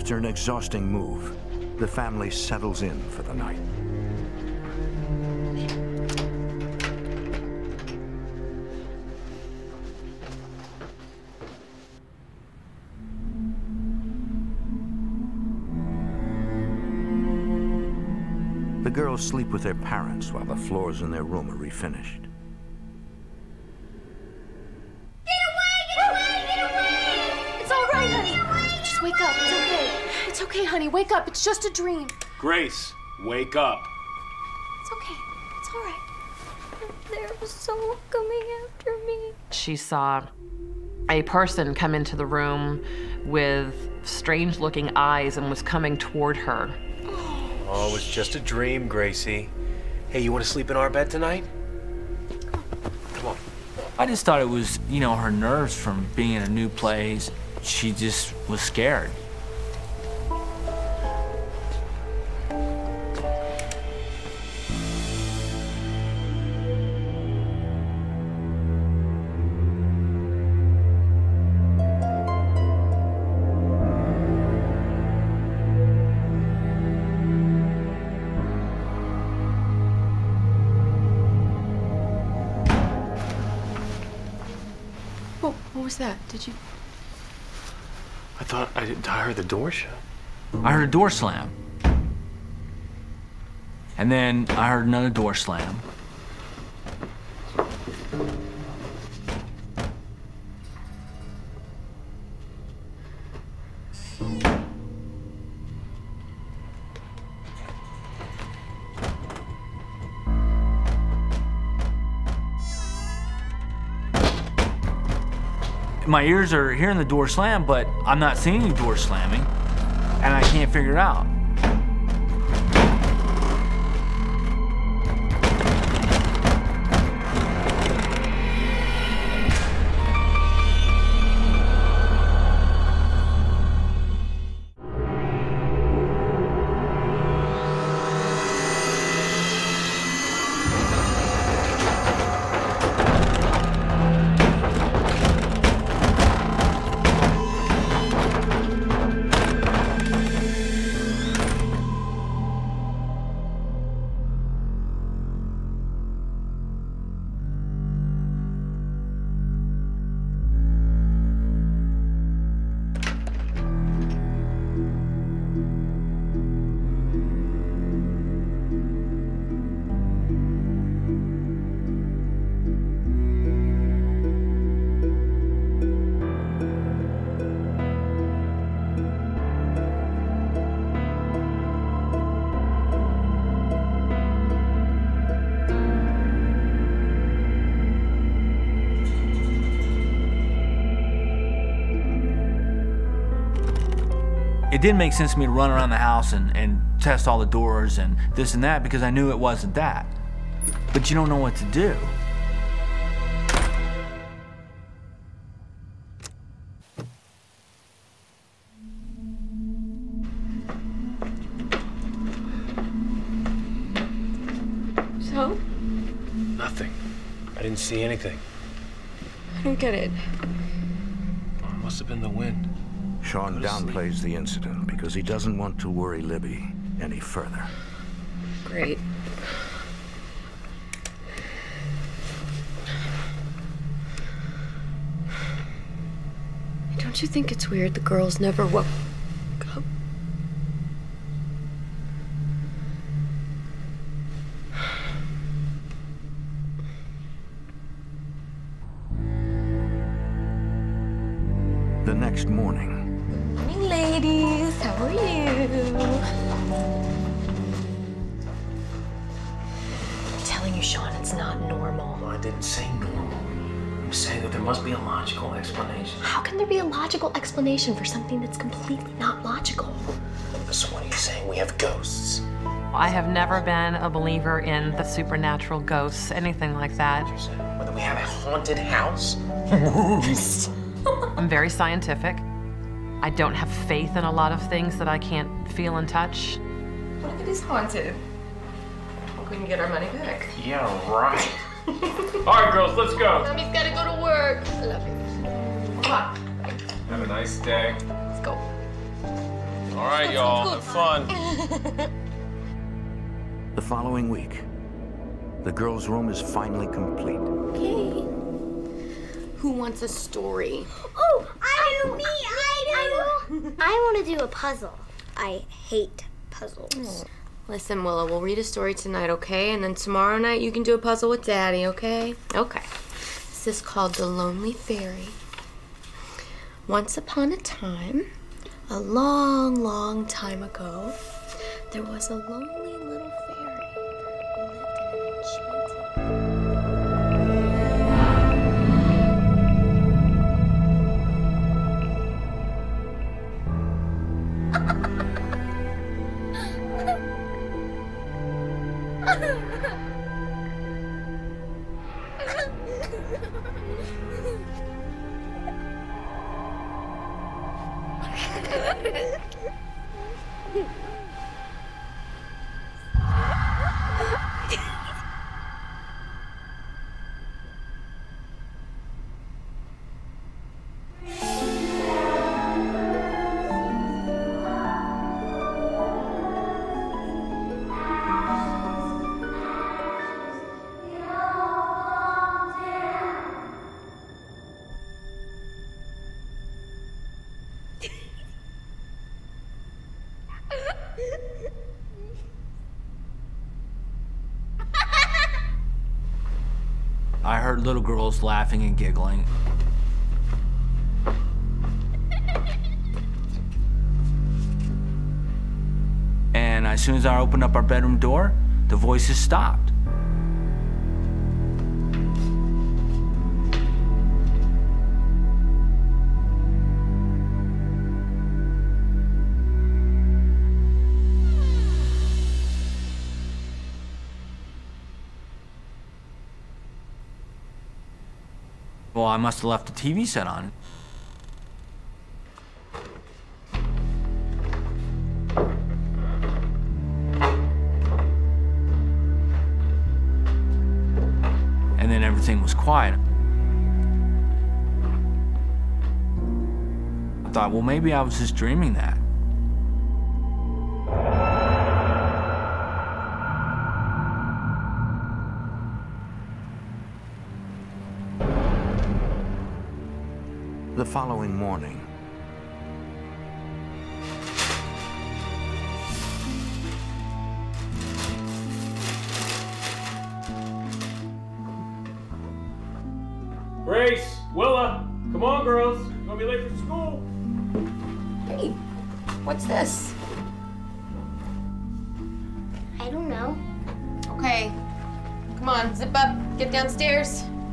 After an exhausting move, the family settles in for the night. The girls sleep with their parents while the floors in their room are refinished. Wake up. It's just a dream. Grace, wake up. It's okay. It's all right. There was someone coming after me. She saw a person come into the room with strange looking eyes and was coming toward her. Oh, it was just a dream, Gracie. Hey, you want to sleep in our bed tonight? Come on. I just thought it was, you know, her nerves from being in a new place. She just was scared. Was that? Did you? I thought I, did, I heard the door shut. I heard a door slam. And then I heard another door slam. My ears are hearing the door slam, but I'm not seeing any door slamming, and I can't figure it out. It didn't make sense to me to run around the house and, and test all the doors and this and that because I knew it wasn't that. But you don't know what to do. So? Nothing. I didn't see anything. I don't get it. It must have been the wind. Sean downplays the incident because he doesn't want to worry Libby any further. Great. Don't you think it's weird the girls never woke up? The next morning, Morning, ladies. How are you? I'm telling you, Sean, it's not normal. Well, I didn't say normal. I'm saying that there must be a logical explanation. How can there be a logical explanation for something that's completely not logical? So what are you saying? We have ghosts. I have never been a believer in the supernatural ghosts, anything like that. Whether we have a haunted house? I'm very scientific. I don't have faith in a lot of things that I can't feel and touch. What if it is haunted? We can get our money back. Yeah, right. All right, girls, let's go. Mommy's gotta go to work. I love you. Come on. Have a nice day. Let's go. All right, y'all. Have fun. The following week, the girls' room is finally complete. Okay. Who wants a story? Oh, I do. Me, I want to do a puzzle. I hate puzzles. Oh. Listen, Willow, we'll read a story tonight, okay? And then tomorrow night you can do a puzzle with Daddy, okay? Okay. This is called The Lonely Fairy. Once upon a time, a long, long time ago, there was a lonely little girls laughing and giggling. And as soon as I opened up our bedroom door, the voices stopped. Well, I must have left the TV set on. And then everything was quiet. I thought, well, maybe I was just dreaming that.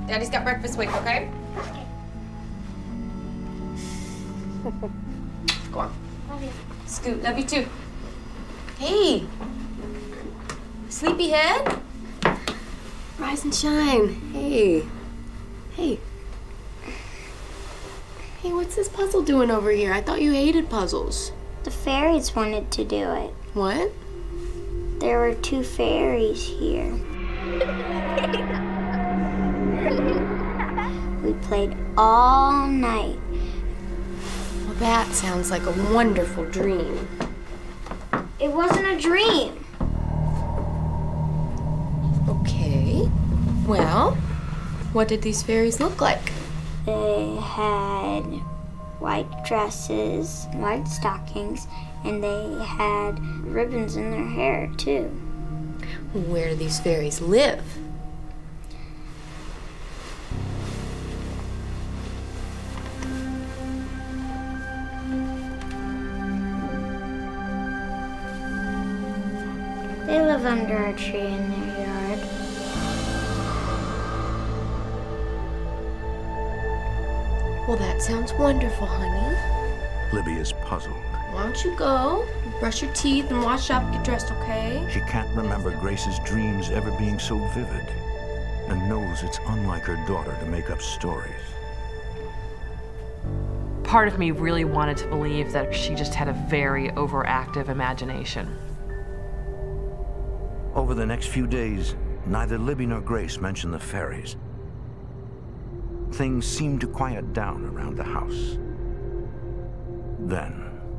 Daddy's got breakfast waiting, okay? Okay. Go on. Love you. Scoot, love you too. Hey! Sleepyhead? Rise and shine. Hey. Hey. Hey, what's this puzzle doing over here? I thought you hated puzzles. The fairies wanted to do it. What? There were two fairies here. Played all night. Well, that sounds like a wonderful dream. It wasn't a dream. Okay. Well, what did these fairies look like? They had white dresses, white stockings, and they had ribbons in their hair, too. Where do these fairies live? They live under a tree in their yard. Well, that sounds wonderful, honey. Libby is puzzled. Why don't you go, brush your teeth, and wash up, get dressed, okay? She can't remember Grace's dreams ever being so vivid and knows it's unlike her daughter to make up stories. Part of me really wanted to believe that she just had a very overactive imagination. Over the next few days, neither Libby nor Grace mentioned the fairies. Things seemed to quiet down around the house. Then,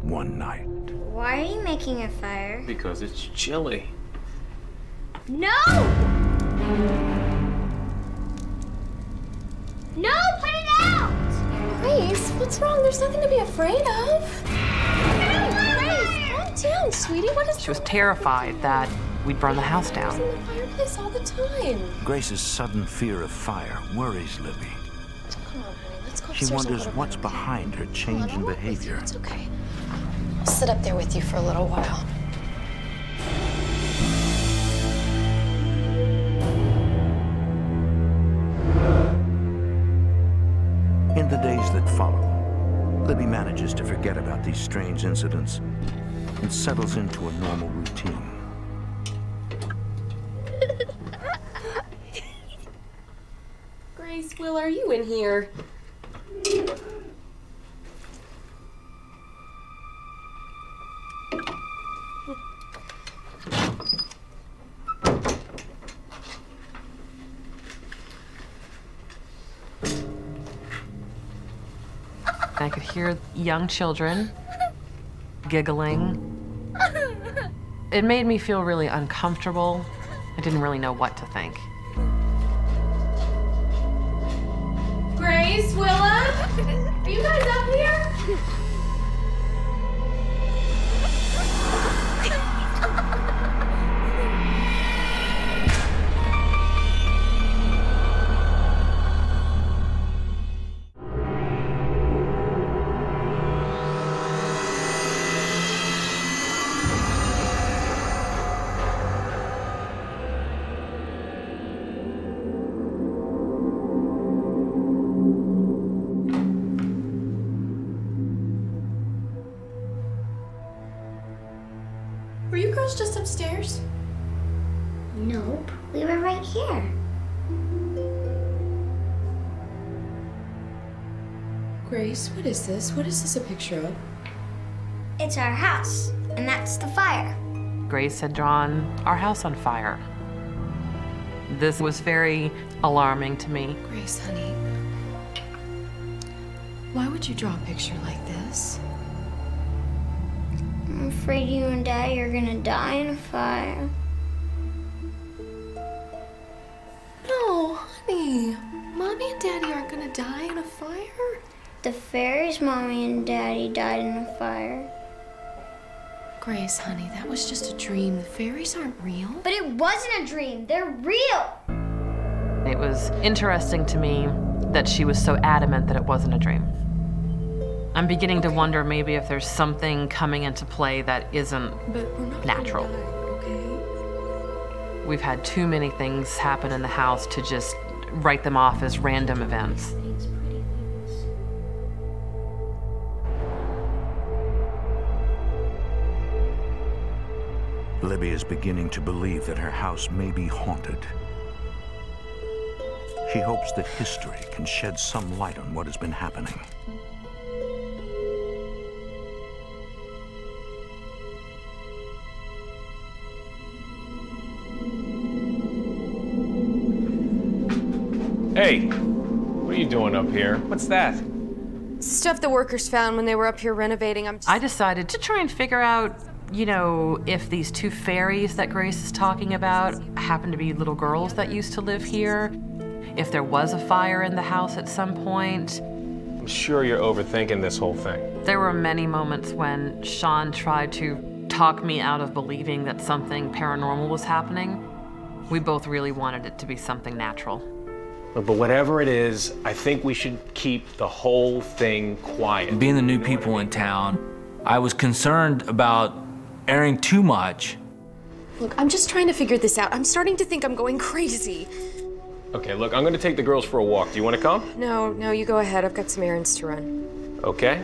one night, Why are you making a fire? Because it's chilly. No! No, put it out! Grace, what's wrong? There's nothing to be afraid of. Grace, calm down, sweetie. What is She was terrified that we'd burn the house down. in the fireplace all the time? Grace's sudden fear of fire worries Libby. Come on, honey. Let's go She upstairs and wonders go what's bed, behind her change in behavior. It's okay. I'll sit up there with you for a little while. In the days that follow, Libby manages to forget about these strange incidents and settles into a normal routine. Will, are you in here? I could hear young children giggling. It made me feel really uncomfortable. I didn't really know what to think. Grace, Willa? Are you guys up here? Here. Grace, what is this? What is this a picture of? It's our house, and that's the fire. Grace had drawn our house on fire. This was very alarming to me. Grace, honey. Why would you draw a picture like this? I'm afraid you and Daddy are gonna die in a fire. No, honey. Mommy and Daddy aren't gonna die in a fire. The fairies' mommy and daddy died in a fire. Grace, honey, that was just a dream. The fairies aren't real. But it wasn't a dream, they're real! It was interesting to me that she was so adamant that it wasn't a dream. I'm beginning to wonder maybe if there's something coming into play that isn't But we're not natural. We've had too many things happen in the house to just write them off as random events. Libby is beginning to believe that her house may be haunted. She hopes that history can shed some light on what has been happening. Hey, what are you doing up here? What's that? Stuff the workers found when they were up here renovating. I'm just. I decided to try and figure out, you know, if these two fairies that Grace is talking about happen to be little girls that used to live here, if there was a fire in the house at some point. I'm sure you're overthinking this whole thing. There were many moments when Sean tried to talk me out of believing that something paranormal was happening. We both really wanted it to be something natural. But whatever it is, I think we should keep the whole thing quiet. Being the new people in town, I was concerned about airing too much. Look, I'm just trying to figure this out. I'm starting to think I'm going crazy. Okay, look, I'm gonna take the girls for a walk. Do you wanna come? No, no, you go ahead. I've got some errands to run. Okay.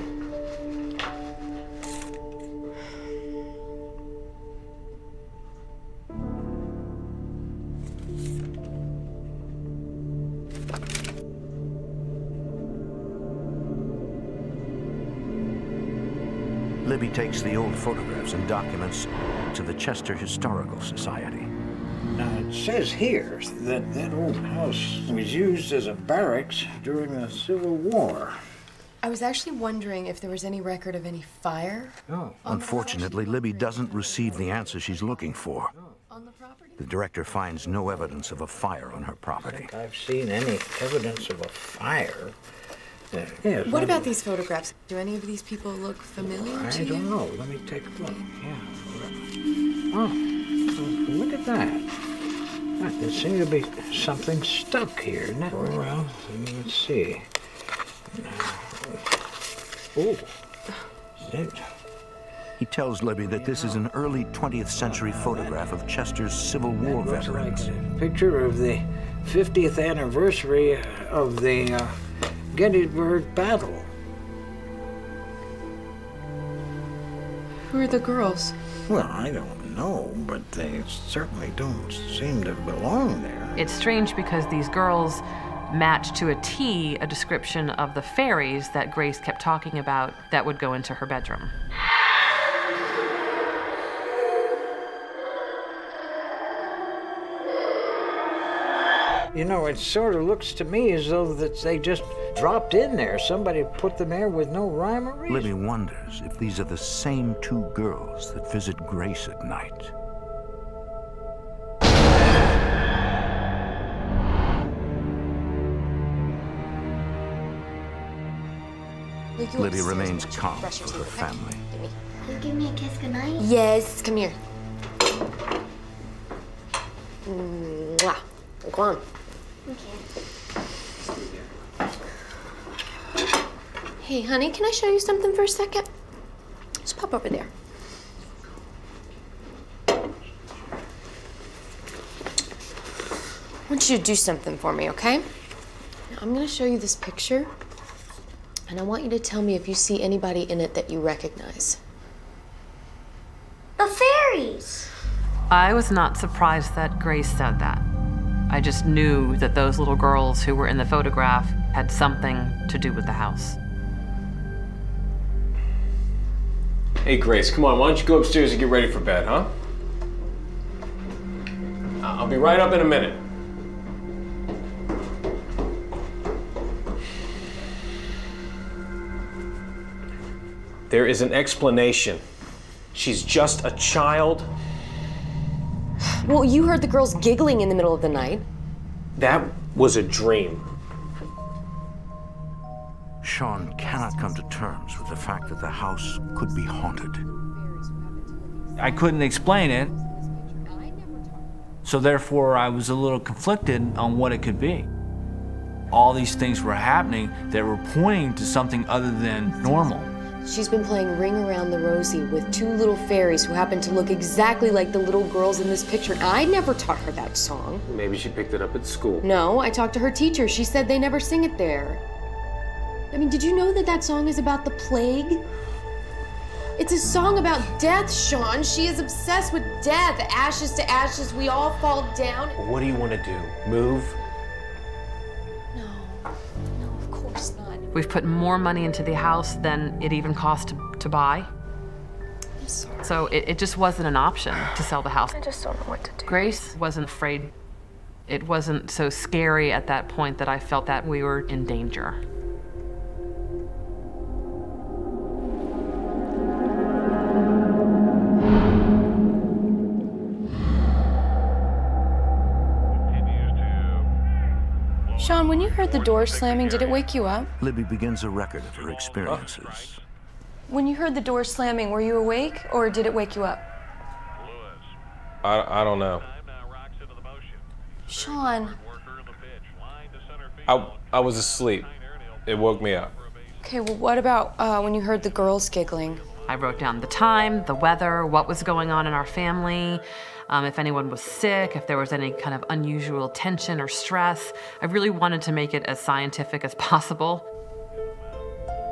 Takes the old photographs and documents to the Chester Historical Society. Now, it says here that that old house was used as a barracks during the Civil War. I was actually wondering if there was any record of any fire. Oh. Unfortunately, Libby doesn't receive the answer she's looking for. The director finds no evidence of a fire on her property. I've seen any evidence of a fire. Uh, yes, What about these photographs? Do any of these people look familiar I to you? I don't know. Let me take a look. Yeah. Oh, look at that. Ah, There seems to be something stuck here. Now, well, let's see. Oh, that, He tells Libby that this is an early 20th century photograph of Chester's Civil War looks like veterans. a picture of the 50th anniversary of the uh, Gettysburg Battle. Who are the girls? Well, I don't know, but they certainly don't seem to belong there. It's strange because these girls match to a T a description of the fairies that Grace kept talking about that would go into her bedroom. You know, it sort of looks to me as though that they just dropped in there. Somebody put them there with no rhyme or reason. Libby wonders if these are the same two girls that visit Grace at night. Libby remains calm with her family. You give me a kiss goodnight? Yes, come here. Mwah. Go on. Hey, honey, can I show you something for a second? Just pop over there. I want you to do something for me, okay? Now, I'm gonna show you this picture, and I want you to tell me if you see anybody in it that you recognize. The fairies! I was not surprised that Grace said that. I just knew that those little girls who were in the photograph had something to do with the house. Hey, Grace, come on. Why don't you go upstairs and get ready for bed, huh? Uh, I'll be right up in a minute. There is an explanation. She's just a child. Well, you heard the girls giggling in the middle of the night. That was a dream. Sean cannot come to terms with the fact that the house could be haunted. I couldn't explain it. So therefore, I was a little conflicted on what it could be. All these things were happening that were pointing to something other than normal. She's been playing Ring Around the Rosie with two little fairies who happen to look exactly like the little girls in this picture. And I never taught her that song. Maybe she picked it up at school. No, I talked to her teacher. She said they never sing it there. I mean, did you know that that song is about the plague? It's a song about death, Sean. She is obsessed with death. Ashes to ashes, we all fall down. What do you want to do? Move? We've put more money into the house than it even cost to, to buy. I'm sorry. So it, it just wasn't an option to sell the house. I just don't know what to do. Grace wasn't afraid. It wasn't so scary at that point that I felt that we were in danger. Sean, when you heard the door slamming, did it wake you up? Libby begins a record of her experiences. When you heard the door slamming, were you awake or did it wake you up? I, I don't know. Sean, I, I was asleep. It woke me up. okay, well, what about uh, when you heard the girls giggling? I wrote down the time, the weather, what was going on in our family, um, if anyone was sick, if there was any kind of unusual tension or stress. I really wanted to make it as scientific as possible.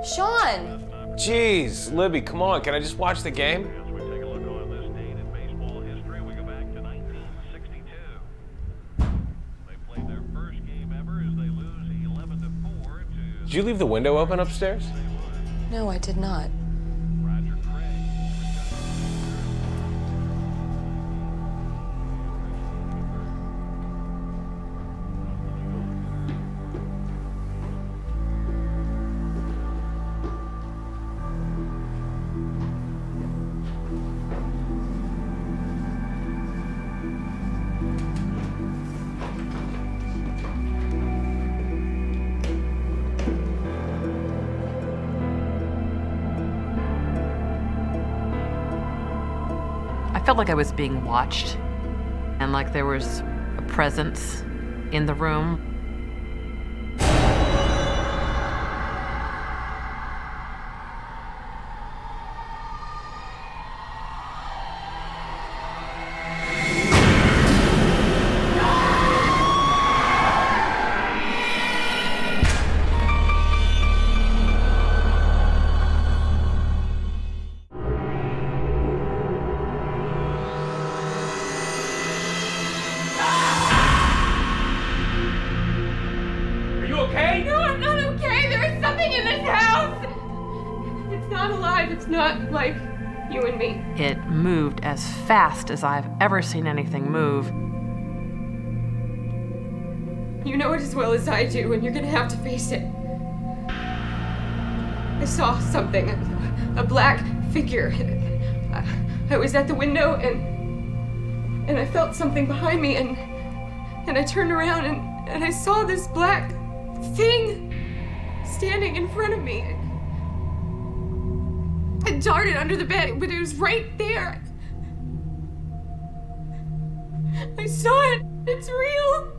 Sean! Jeez, Libby, come on. Can I just watch the game? Did you leave the window open upstairs? No, I did not. Felt like I was being watched and like there was a presence in the room. Fast as I've ever seen anything move. You know it as well as I do, and you're gonna have to face it. I saw something, a, black figure. I, I was at the window, and and I felt something behind me, and and I turned around, and and I saw this black thing standing in front of me. It darted under the bed, but it was right there. I saw it. It's real.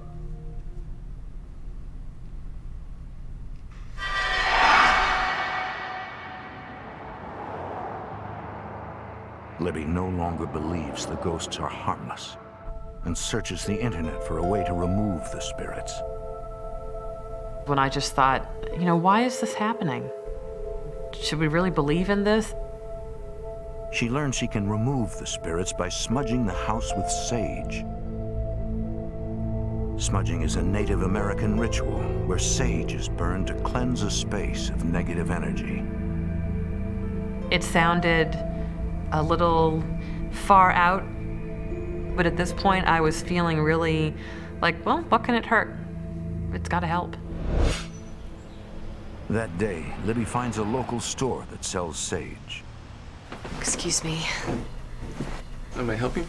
Libby no longer believes the ghosts are harmless and searches the internet for a way to remove the spirits. When I just thought, you know, why is this happening? Should we really believe in this? She learns she can remove the spirits by smudging the house with sage. Smudging is a Native American ritual where sage is burned to cleanse a space of negative energy. It sounded a little far out, but at this point I was feeling really like, well, what can it hurt? It's got to help. That day, Libby finds a local store that sells sage. Excuse me. May I help you?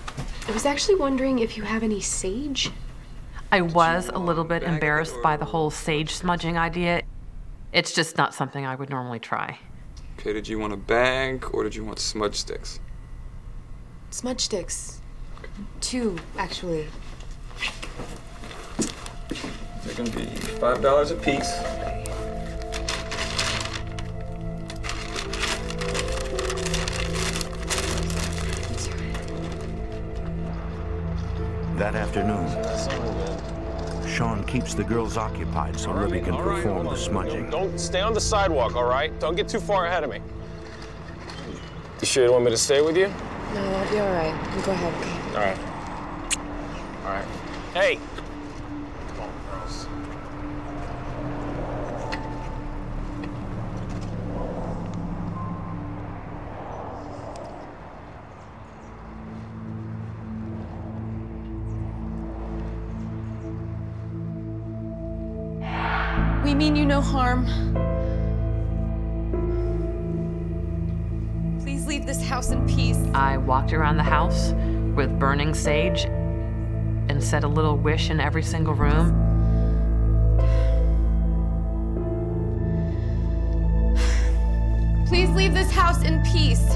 I was actually wondering if you have any sage. I was a little bit embarrassed by the whole sage smudging idea. It's just not something I would normally try. Okay, did you want a bag or did you want smudge sticks? Smudge sticks. Two, actually. They're gonna be five dollars a piece. That afternoon, Sean keeps the girls occupied so Libby can All right, perform hold the smudging. Don't stay on the sidewalk, all right? Don't get too far ahead of me. You sure you want me to stay with you? No, I'll be all right. You go ahead, okay? All right. All right. Hey. Walked around the house with burning sage and said a little wish in every single room. Please leave this house in peace.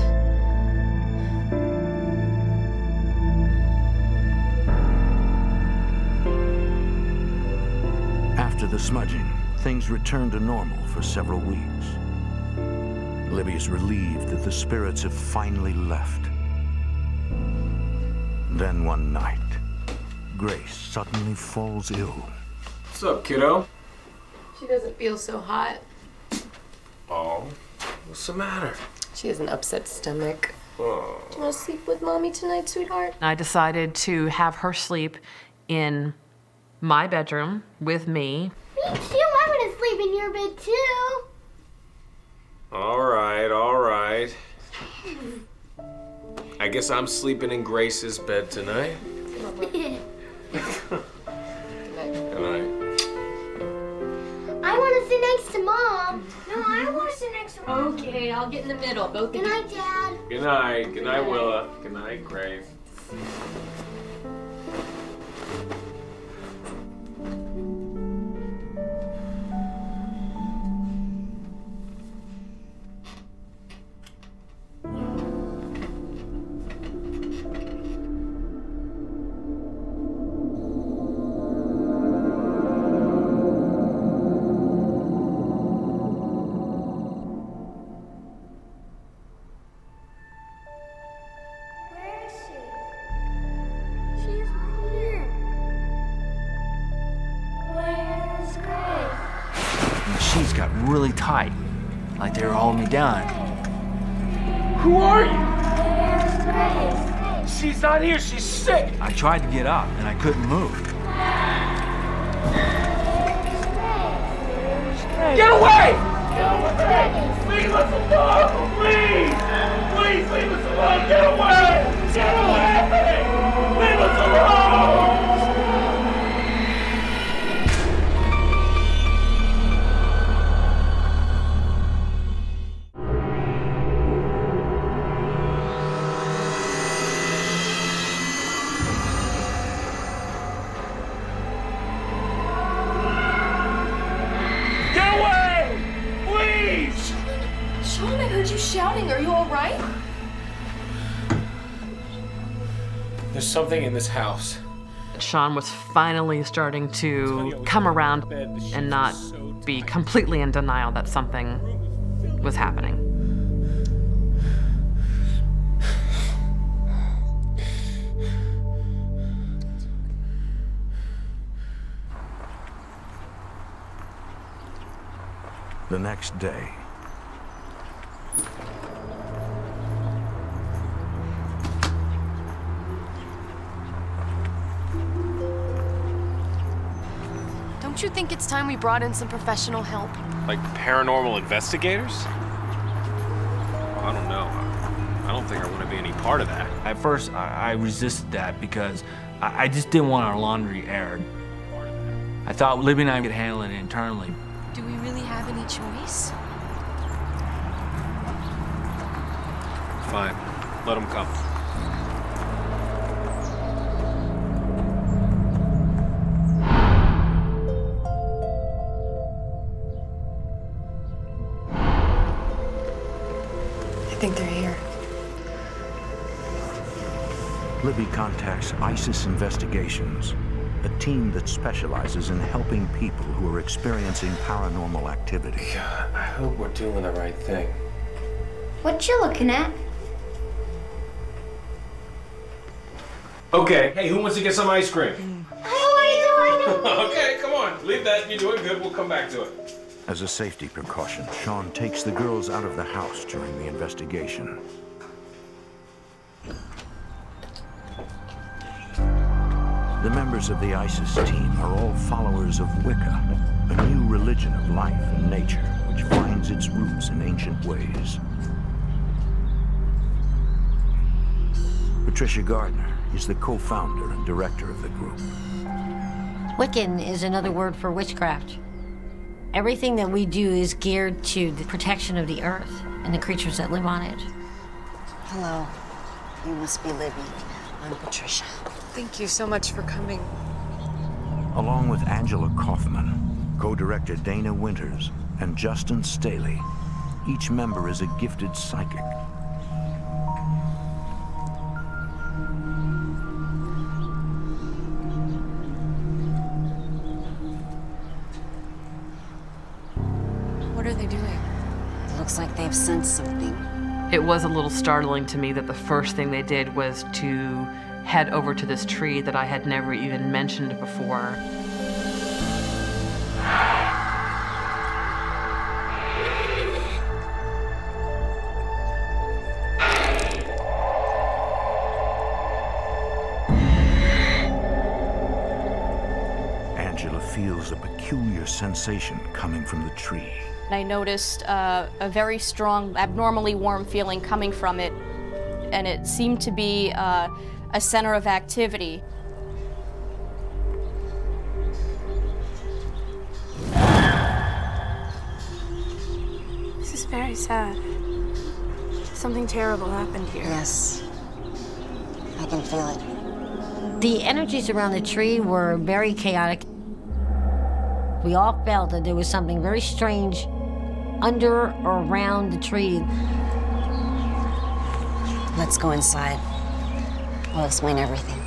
After the smudging, things return to normal for several weeks. Libby is relieved that the spirits have finally left. Then one night, Grace suddenly falls ill. What's up, kiddo? She doesn't feel so hot. Oh, what's the matter? She has an upset stomach. Oh. Do you want to sleep with mommy tonight, sweetheart? I decided to have her sleep in my bedroom with me. Me too. I'm gonna sleep in your bed too. All right, all right. I guess I'm sleeping in Grace's bed tonight. Good night. I want to sit next to mom. No, I want to sit next to mom. Okay, I'll get in the middle. Both Good night, Dad. Good night. Good night, Willa. Good night, Grace. Tried to get up, and I couldn't move. Get away! Get away! Leave us alone! Please! Please leave us alone! Get away! Get away! Leave us alone! Something in this house. Sean was finally starting to come around and not be completely in denial that something was happening. The next day, Don't you think it's time we brought in some professional help? Like paranormal investigators? I don't know. I don't think I want to be any part of that. At first, I, I resisted that because I, I just didn't want our laundry aired. I thought Libby and I could handle it internally. Do we really have any choice? Fine. Let them come. Libby contacts ISIS Investigations, a team that specializes in helping people who are experiencing paranormal activity. I hope we're doing the right thing. What you looking at? Okay. Hey, who wants to get some ice cream? I okay, come on. Leave that. You're doing good. We'll come back to it. As a safety precaution, Sean takes the girls out of the house during the investigation. The members of the ISIS team are all followers of Wicca, a new religion of life and nature which finds its roots in ancient ways. Patricia Gardner is the co-founder and director of the group. Wiccan is another word for witchcraft. Everything that we do is geared to the protection of the earth and the creatures that live on it. Hello. You must be Libby. I'm Patricia. Thank you so much for coming. Along with Angela Kaufman, co-director Dana Winters, and Justin Staley, each member is a gifted psychic. What are they doing? It looks like they've sensed something. It was a little startling to me that the first thing they did was to head over to this tree that I had never even mentioned before. Angela feels a peculiar sensation coming from the tree. I noticed uh, a very strong, abnormally warm feeling coming from it, and it seemed to be uh, a center of activity. This is very sad. Something terrible happened here. Yes. I can feel it. The energies around the tree were very chaotic. We all felt that there was something very strange under or around the tree. Let's go inside. I'll explain everything.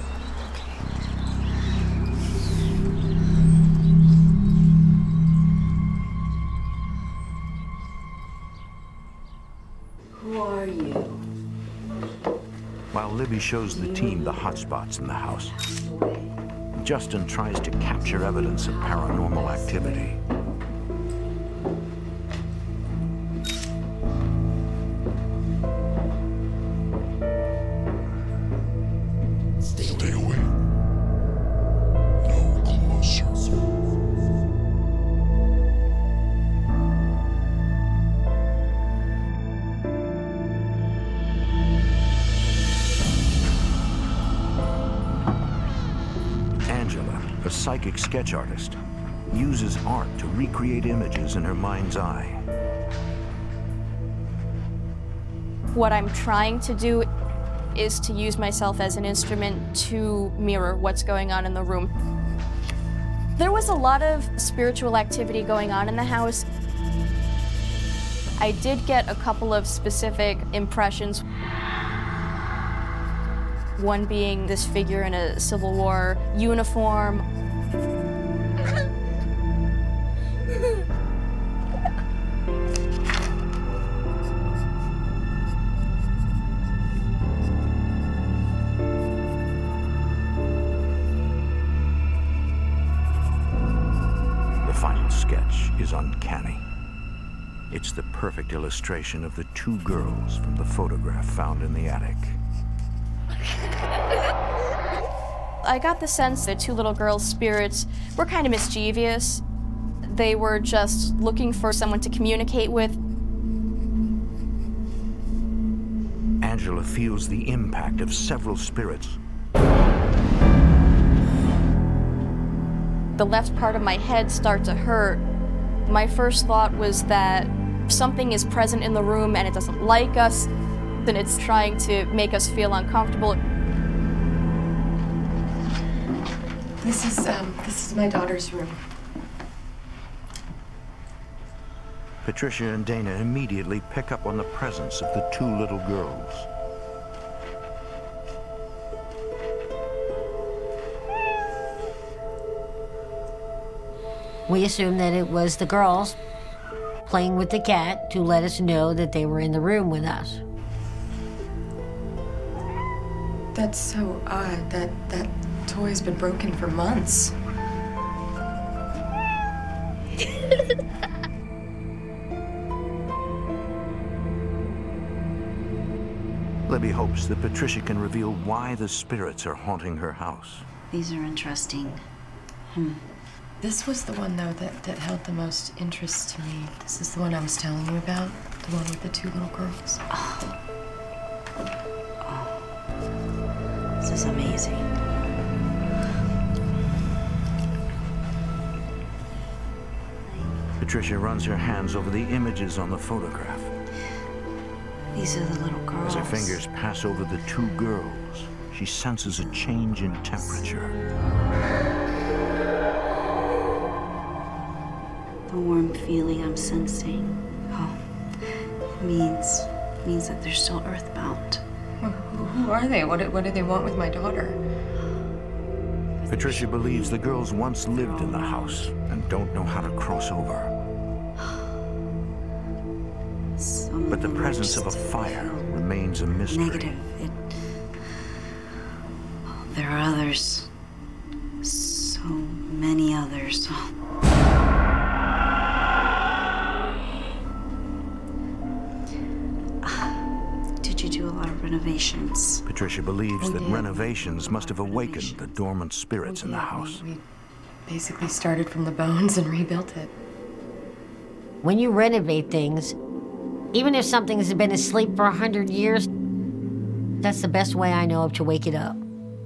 Who are you? While Libby shows the team the hotspots in the house, Justin tries to capture evidence of paranormal activity. Sketch artist, uses art to recreate images in her mind's eye. What I'm trying to do is to use myself as an instrument to mirror what's going on in the room. There was a lot of spiritual activity going on in the house. I did get a couple of specific impressions. One being this figure in a Civil War uniform. Is uncanny. It's the perfect illustration of the two girls from the photograph found in the attic. I got the sense that two little girls' spirits were kind of mischievous. They were just looking for someone to communicate with. Angela feels the impact of several spirits. The left part of my head starts to hurt. My first thought was that something is present in the room and it doesn't like us, and it's trying to make us feel uncomfortable. This is um, this is my daughter's room. Patricia and Dana immediately pick up on the presence of the two little girls. We assumed that it was the girls playing with the cat to let us know that they were in the room with us. That's so odd. That that toy's been broken for months. Libby hopes that Patricia can reveal why the spirits are haunting her house. These are interesting. Hmm. This was the one though that that held the most interest to me. This is the one I was telling you about, the one with the two little girls. Oh. Oh. This is amazing. Patricia runs her hands over the images on the photograph. These are the little girls. As her fingers pass over the two girls, she senses a change in temperature. The warm feeling I'm sensing. Oh, means means that they're still earthbound. Who, who are they? What do, what do they want with my daughter? Patricia believes the girls once lived in the house and don't know how to cross over. Some But the presence of a fire remains a mystery. Negative. It, oh, there are others. So many others. renovations? Patricia believes We that did. renovations must have awakened the dormant spirits in the house. We basically started from the bones and rebuilt it. When you renovate things, even if something has been asleep for a hundred years, that's the best way I know of to wake it up.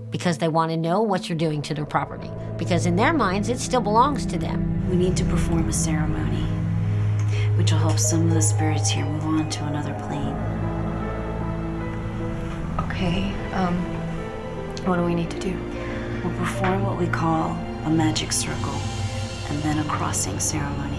Because they want to know what you're doing to their property. Because in their minds, it still belongs to them. We need to perform a ceremony, which will help some of the spirits here move on to another plane. Okay, um, what do we need to do? We'll perform what we call a magic circle and then a crossing ceremony.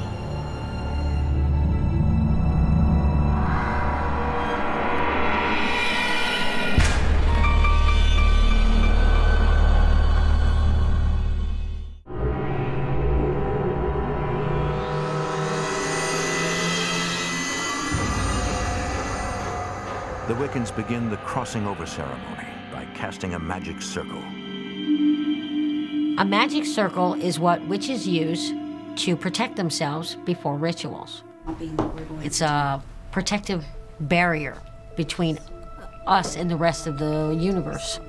The Wiccans begin the crossing over ceremony by casting a magic circle. A magic circle is what witches use to protect themselves before rituals. It's a protective barrier between us and the rest of the universe.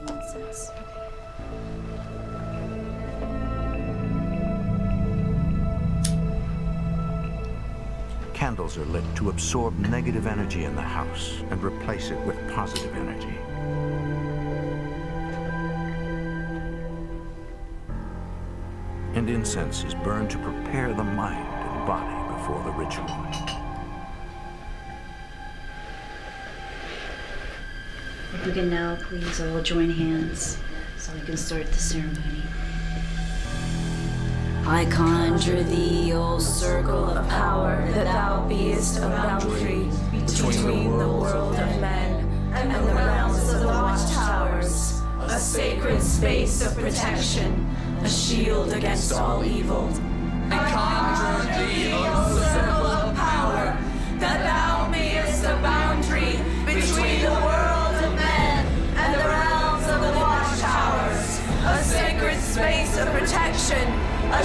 Candles are lit to absorb negative energy in the house and replace it with positive energy. and incense is burned to prepare the mind and body before the ritual. If we can now please all join hands so we can start the ceremony. I conjure thee, O circle of power, that thou beest a boundary between the world of men and the realms of the watchtowers, a sacred space of protection, a shield against all evil. I conjure thee, O circle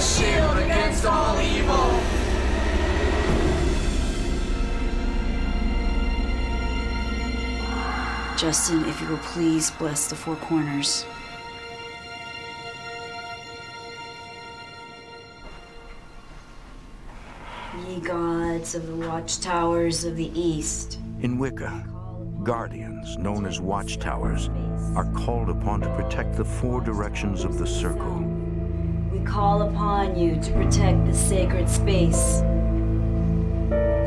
shield against all evil. Justin, if you will please bless the four corners. Ye gods of the watchtowers of the east, In Wicca, guardians, known as watchtowers, are called upon to protect the four directions of the circle. We call upon you to protect the sacred space.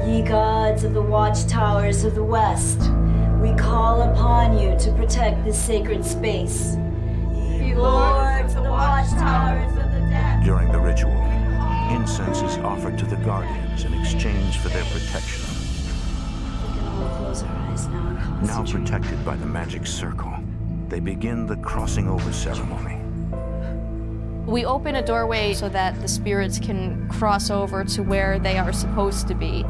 Ye gods of the watchtowers of the west, we call upon you to protect the sacred space. Ye lords of the watchtowers of the dead. During the ritual, incense is offered to the guardians in exchange for their protection. Now protected by the magic circle, they begin the crossing over ceremony. We open a doorway so that the spirits can cross over to where they are supposed to be.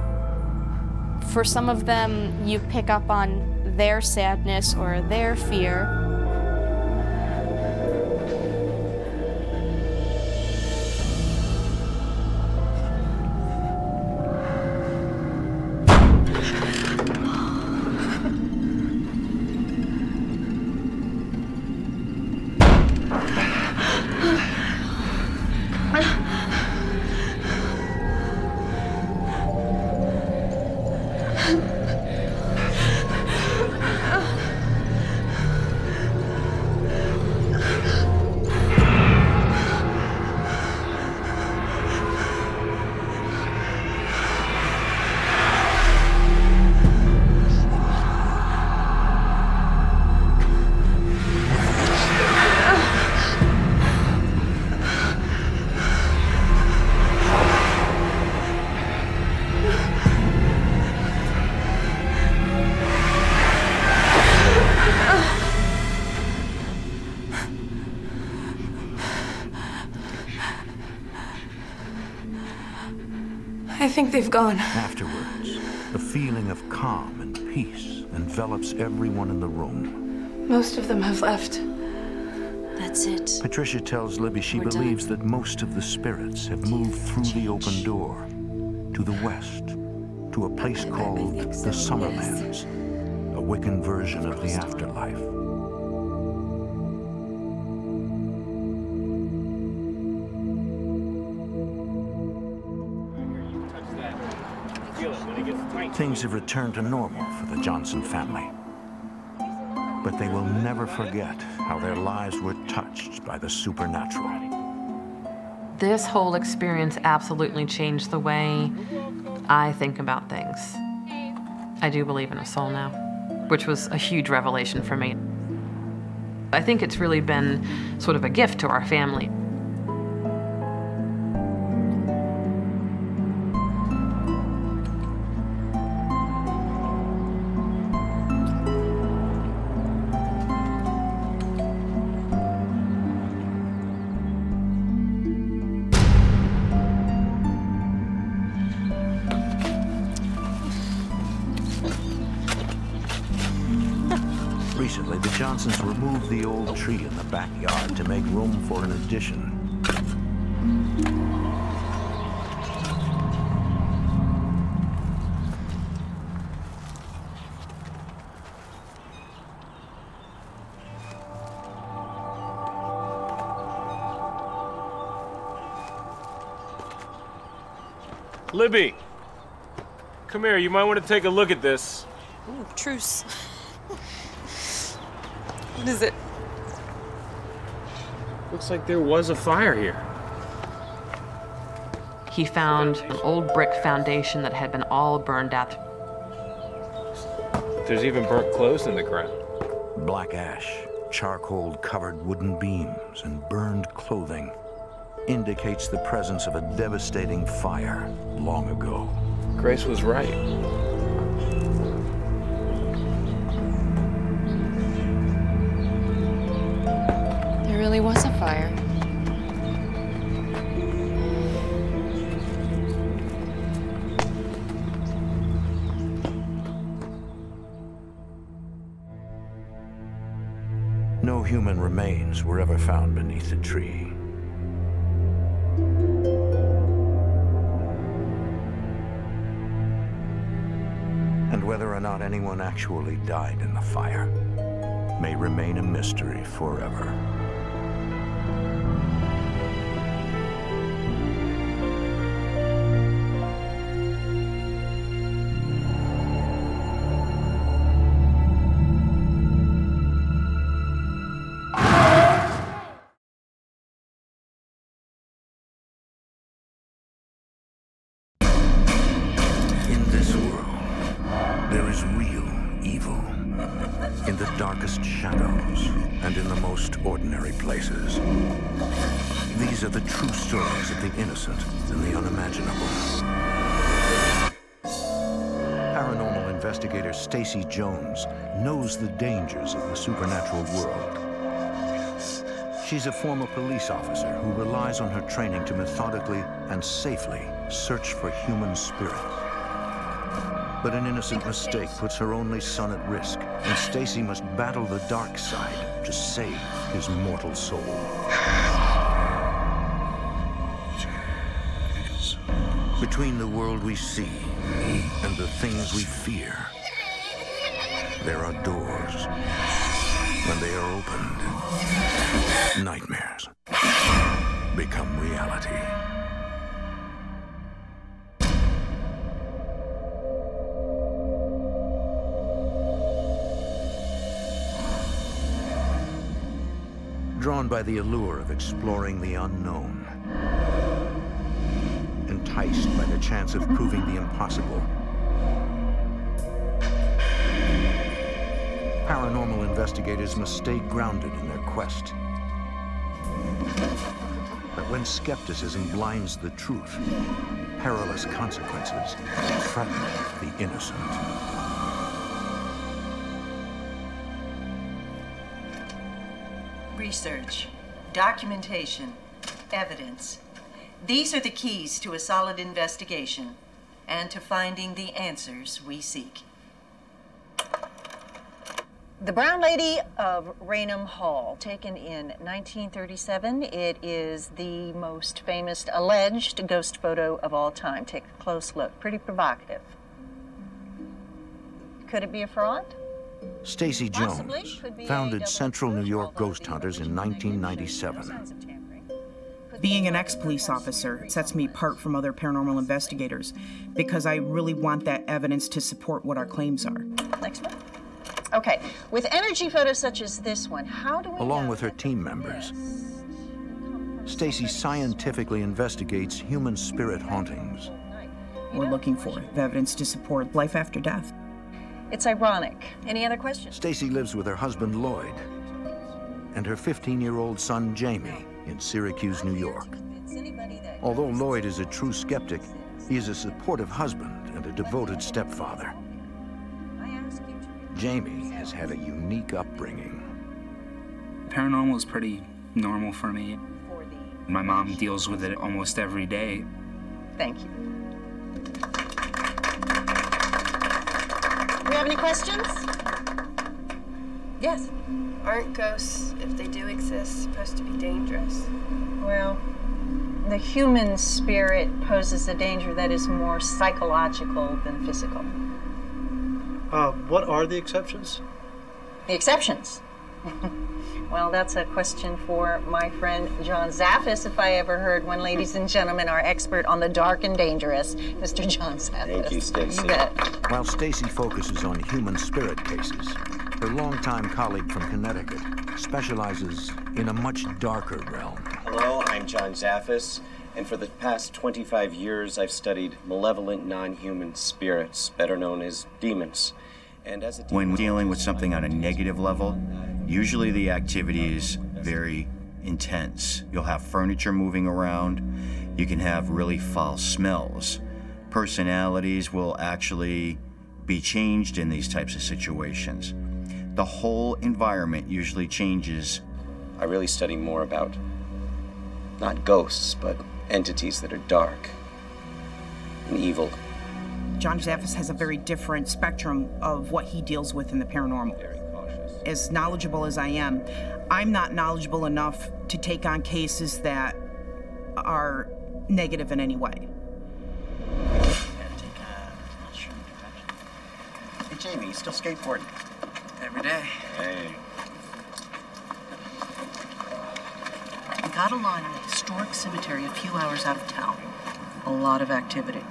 For some of them, you pick up on their sadness or their fear. They've gone. Afterwards, a feeling of calm and peace envelops everyone in the room. Most of them have left. That's it. Patricia tells Libby she We're believes that most of the spirits have moved through the open door to the west, to a place called the Summerlands, a Wiccan version of the afterlife. Things have returned to normal for the Johnson family. But they will never forget how their lives were touched by the supernatural. This whole experience absolutely changed the way I think about things. I do believe in a soul now, which was a huge revelation for me. I think it's really been sort of a gift to our family. Libby, come here. You might want to take a look at this. Ooh, truce. what is it? Looks like there was a fire here. he found an old brick foundation that had been all burned out. There's even burnt clothes in the ground. Black ash, charcoal covered wooden beams, and burned clothing indicates the presence of a devastating fire long ago. Grace was right. There really was a fire. No human remains were ever found beneath the tree. Anyone actually died in the fire may remain a mystery forever. She's a former police officer who relies on her training to methodically and safely search for human spirits. But an innocent mistake puts her only son at risk, and Stacy must battle the dark side to save his mortal soul. Between the world we see and the things we fear, there are doors. When they are opened, nightmares become reality. Drawn by the allure of exploring the unknown, enticed by the chance of proving the impossible, paranormal investigators must stay grounded in their quest. But when skepticism blinds the truth, perilous consequences threaten the innocent. Research, documentation, evidence. These are the keys to a solid investigation and to finding the answers we seek. The Brown Lady of Raynham Hall, taken in 1937. It is the most famous alleged ghost photo of all time. Take a close look. Pretty provocative. Could it be a fraud? Stacy Jones Could be a founded Central New York Ghost Hunters in 1997. Being an ex-police officer sets me apart from other paranormal investigators because I really want that evidence to support what our claims are. Next one. Okay, with energy photos such as this one, how do we Along with her team members, Stacy scientifically investigates human spirit hauntings. We're looking for evidence to support life after death. It's ironic. Any other questions? Stacy lives with her husband Lloyd and her 15-year-old son Jamie in Syracuse, New York. Although Lloyd is a true skeptic, he is a supportive husband and a devoted stepfather. Jamie has had a unique upbringing. Paranormal is pretty normal for me. My mom deals with it almost every day. Thank you. Do we have any questions? Yes. Aren't ghosts, if they do exist, supposed to be dangerous? Well, the human spirit poses a danger that is more psychological than physical. Uh, what are the exceptions? The exceptions? well, that's a question for my friend John Zaffis, if I ever heard one, ladies and gentlemen, our expert on the dark and dangerous, Mr. John Zaffis. Thank you, Stacy. While Stacy focuses on human spirit cases, her longtime colleague from Connecticut specializes in a much darker realm. Hello, I'm John Zaffis, And for the past 25 years, I've studied malevolent non human spirits, better known as demons. And as a When dealing with something on a negative level, usually the activity is very intense. You'll have furniture moving around, you can have really foul smells. Personalities will actually be changed in these types of situations. The whole environment usually changes. I really study more about not ghosts, but entities that are dark and evil. John Zaffis has a very different spectrum of what he deals with in the paranormal. As knowledgeable as I am, I'm not knowledgeable enough to take on cases that are negative in any way. Hey, Jamie, you still skateboarding? Every day. Hey. Got a line in a historic cemetery a few hours out of town. A lot of activity.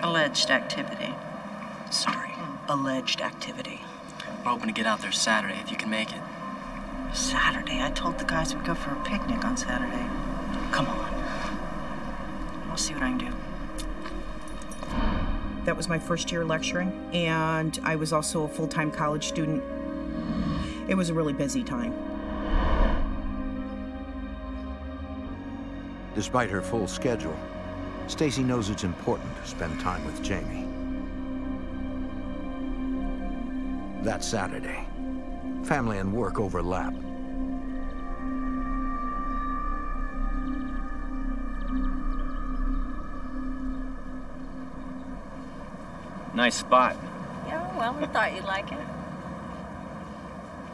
Alleged activity. Sorry, hmm. alleged activity. We're hoping to get out there Saturday if you can make it. Saturday? I told the guys we'd go for a picnic on Saturday. Come on. I'll see what I can do. That was my first year lecturing, and I was also a full time college student. It was a really busy time. Despite her full schedule, Stacy knows it's important to spend time with Jamie. That Saturday, family and work overlap. Nice spot. Yeah, well, we thought you'd like it.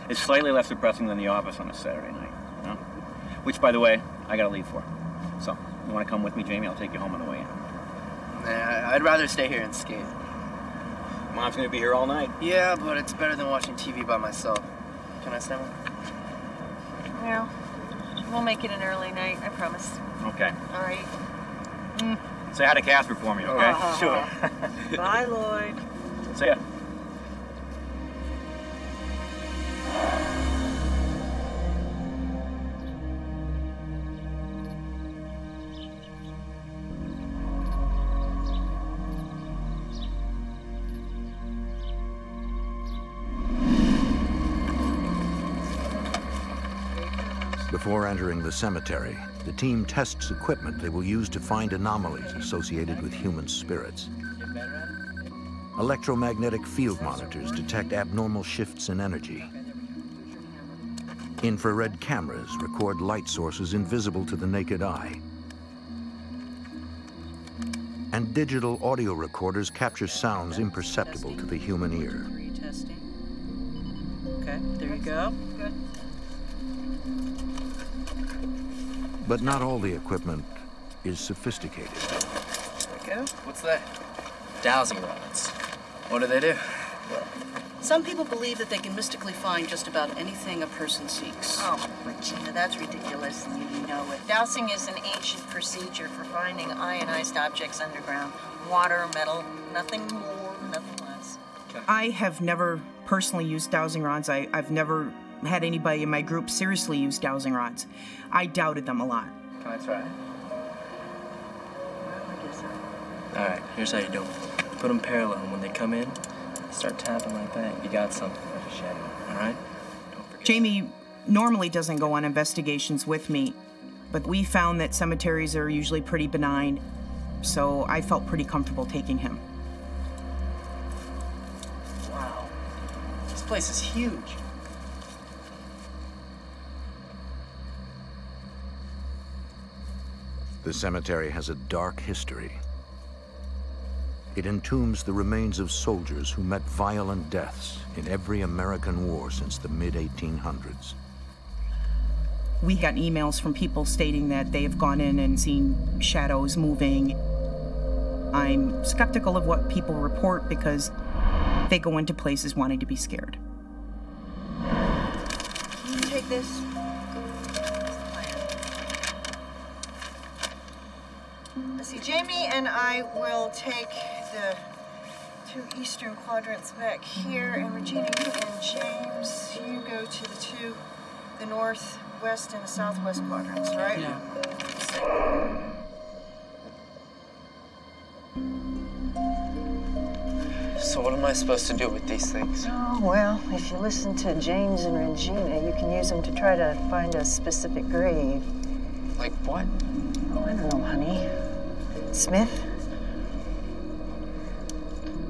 It's slightly less depressing than the office on a Saturday night. You know? Which, by the way, I gotta leave for. So, you wanna come with me, Jamie? I'll take you home on the way in. Nah, I'd rather stay here and skate. Mom's gonna be here all night. Yeah, but it's better than watching TV by myself. Can I stay one? Yeah. We'll make it an early night, I promise. Okay. All right. Say hi to Casper for me, okay? Uh-huh. Bye, Lloyd. See ya. Before entering the cemetery, the team tests equipment they will use to find anomalies associated with human spirits. Electromagnetic field monitors detect abnormal shifts in energy. Infrared cameras record light sources invisible to the naked eye. And digital audio recorders capture sounds imperceptible to the human ear. Okay, there you go. Good. But not all the equipment is sophisticated. There we go. What's that? Dowsing rods. What do they do? Some people believe that they can mystically find just about anything a person seeks. Oh, Regina, that's ridiculous, and you know it. Dowsing is an ancient procedure for finding ionized objects underground. Water, metal, nothing more, nothing less. I have never personally used dowsing rods. I, I've never had anybody in my group seriously use dowsing rods. I doubted them a lot. Oh, Can I try? All right, here's how you do it. Put them parallel, and when they come in, start tapping like that. You got something. All right? Jamie normally doesn't go on investigations with me, but we found that cemeteries are usually pretty benign, so I felt pretty comfortable taking him. Wow. This place is huge. The cemetery has a dark history. It entombs the remains of soldiers who met violent deaths in every American war since the mid-1800s. We got emails from people stating that they have gone in and seen shadows moving. I'm skeptical of what people report because they go into places wanting to be scared. Can you take this? Let's see, Jamie and I will take the two eastern quadrants back here, and Regina, you and James, you go to the two, the northwest and the southwest quadrants, right? Yeah. So what am I supposed to do with these things? Oh, well, if you listen to James and Regina, you can use them to try to find a specific grave. Like what? Oh, I don't know, honey. Smith?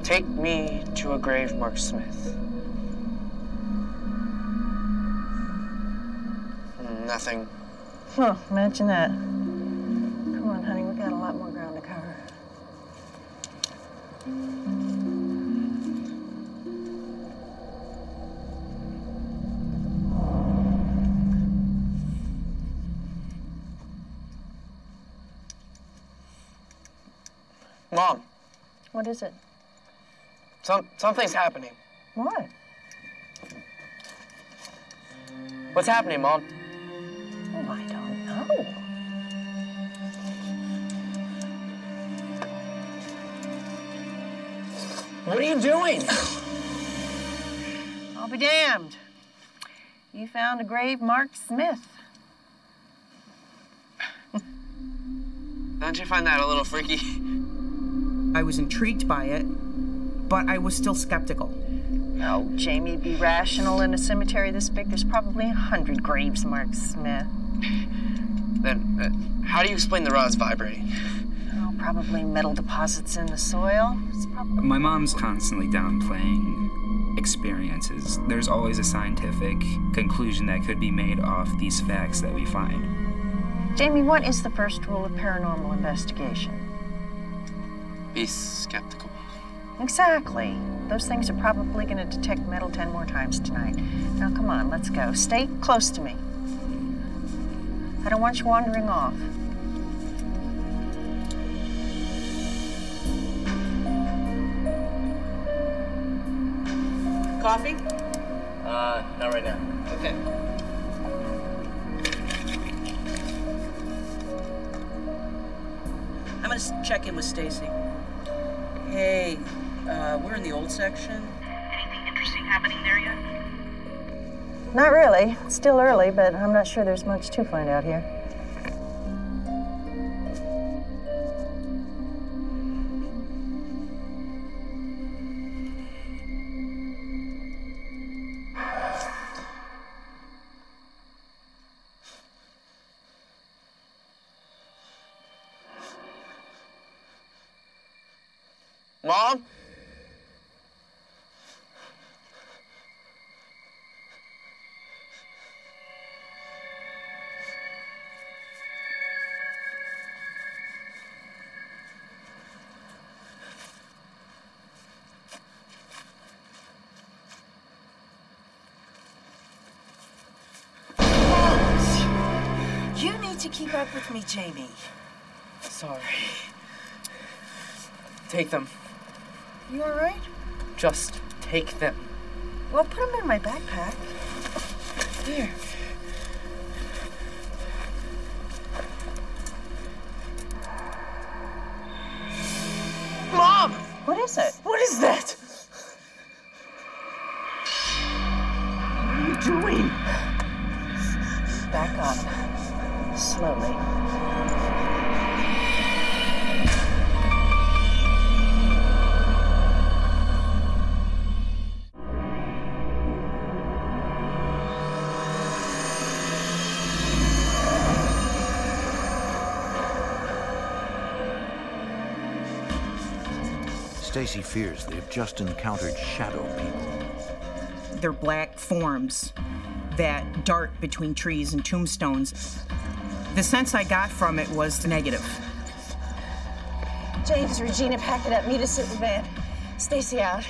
Take me to a grave marked Smith. Nothing. Huh, imagine that. What is it? some something's happening. What? What's happening, Mom? Oh, I don't know. What are you doing? I'll be damned. You found a grave marked Smith. Don't you find that a little freaky? I was intrigued by it, but I was still skeptical. No, Jamie, be rational in a cemetery this big. There's probably a hundred graves marked Smith. Then, uh, how do you explain the rods vibrating? Oh, probably metal deposits in the soil. It's probably. My mom's constantly downplaying experiences. There's always a scientific conclusion that could be made off these facts that we find. Jamie, what is the first rule of paranormal investigation? Be skeptical. Exactly. Those things are probably going to detect metal ten more times tonight. Now, come on, let's go. Stay close to me. I don't want you wandering off. Coffee? Uh, not right now. Okay. I'm gonna check in with Stacy. Hey, uh, we're in the old section. Anything interesting happening there yet? Not really. It's still early, but I'm not sure there's much to find out here. Mom? You need to keep up with me, Jamie. Sorry. Take them. You all right? Just take them. Well, put them in my backpack. Here. Mom! What is it? What is that? What are you doing? Back up. Slowly. Stacy fears they've just encountered shadow people. They're black forms that dart between trees and tombstones. The sense I got from it was negative. James, Regina, pack it up. Meet us at the van. Stacy out.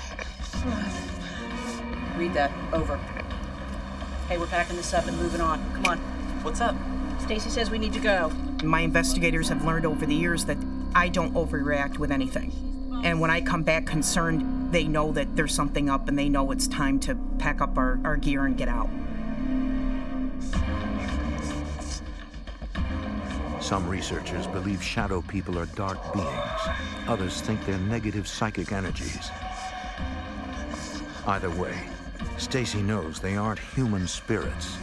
Read that. Over. Hey, we're packing this up and moving on. Come on. What's up? Stacy says we need to go. My investigators have learned over the years that I don't overreact with anything. And when I come back concerned, they know that there's something up and they know it's time to pack up our, our gear and get out. Some researchers believe shadow people are dark beings. Others think they're negative psychic energies. Either way, Stacy knows they aren't human spirits.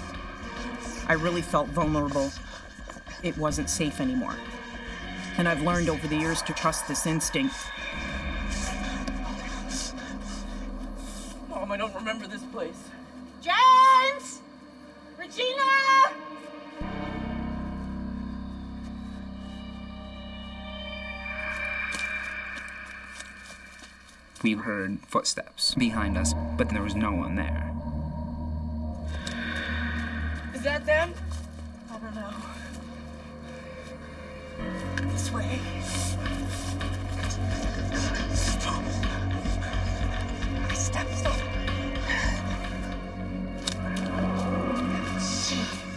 I really felt vulnerable. It wasn't safe anymore. And I've learned over the years to trust this instinct. We heard footsteps behind us, but there was no one there. Is that them? I don't know. This way. Stop. Stop, stop.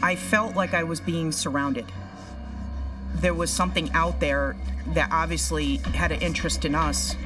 I felt like I was being surrounded. There was something out there that obviously had an interest in us.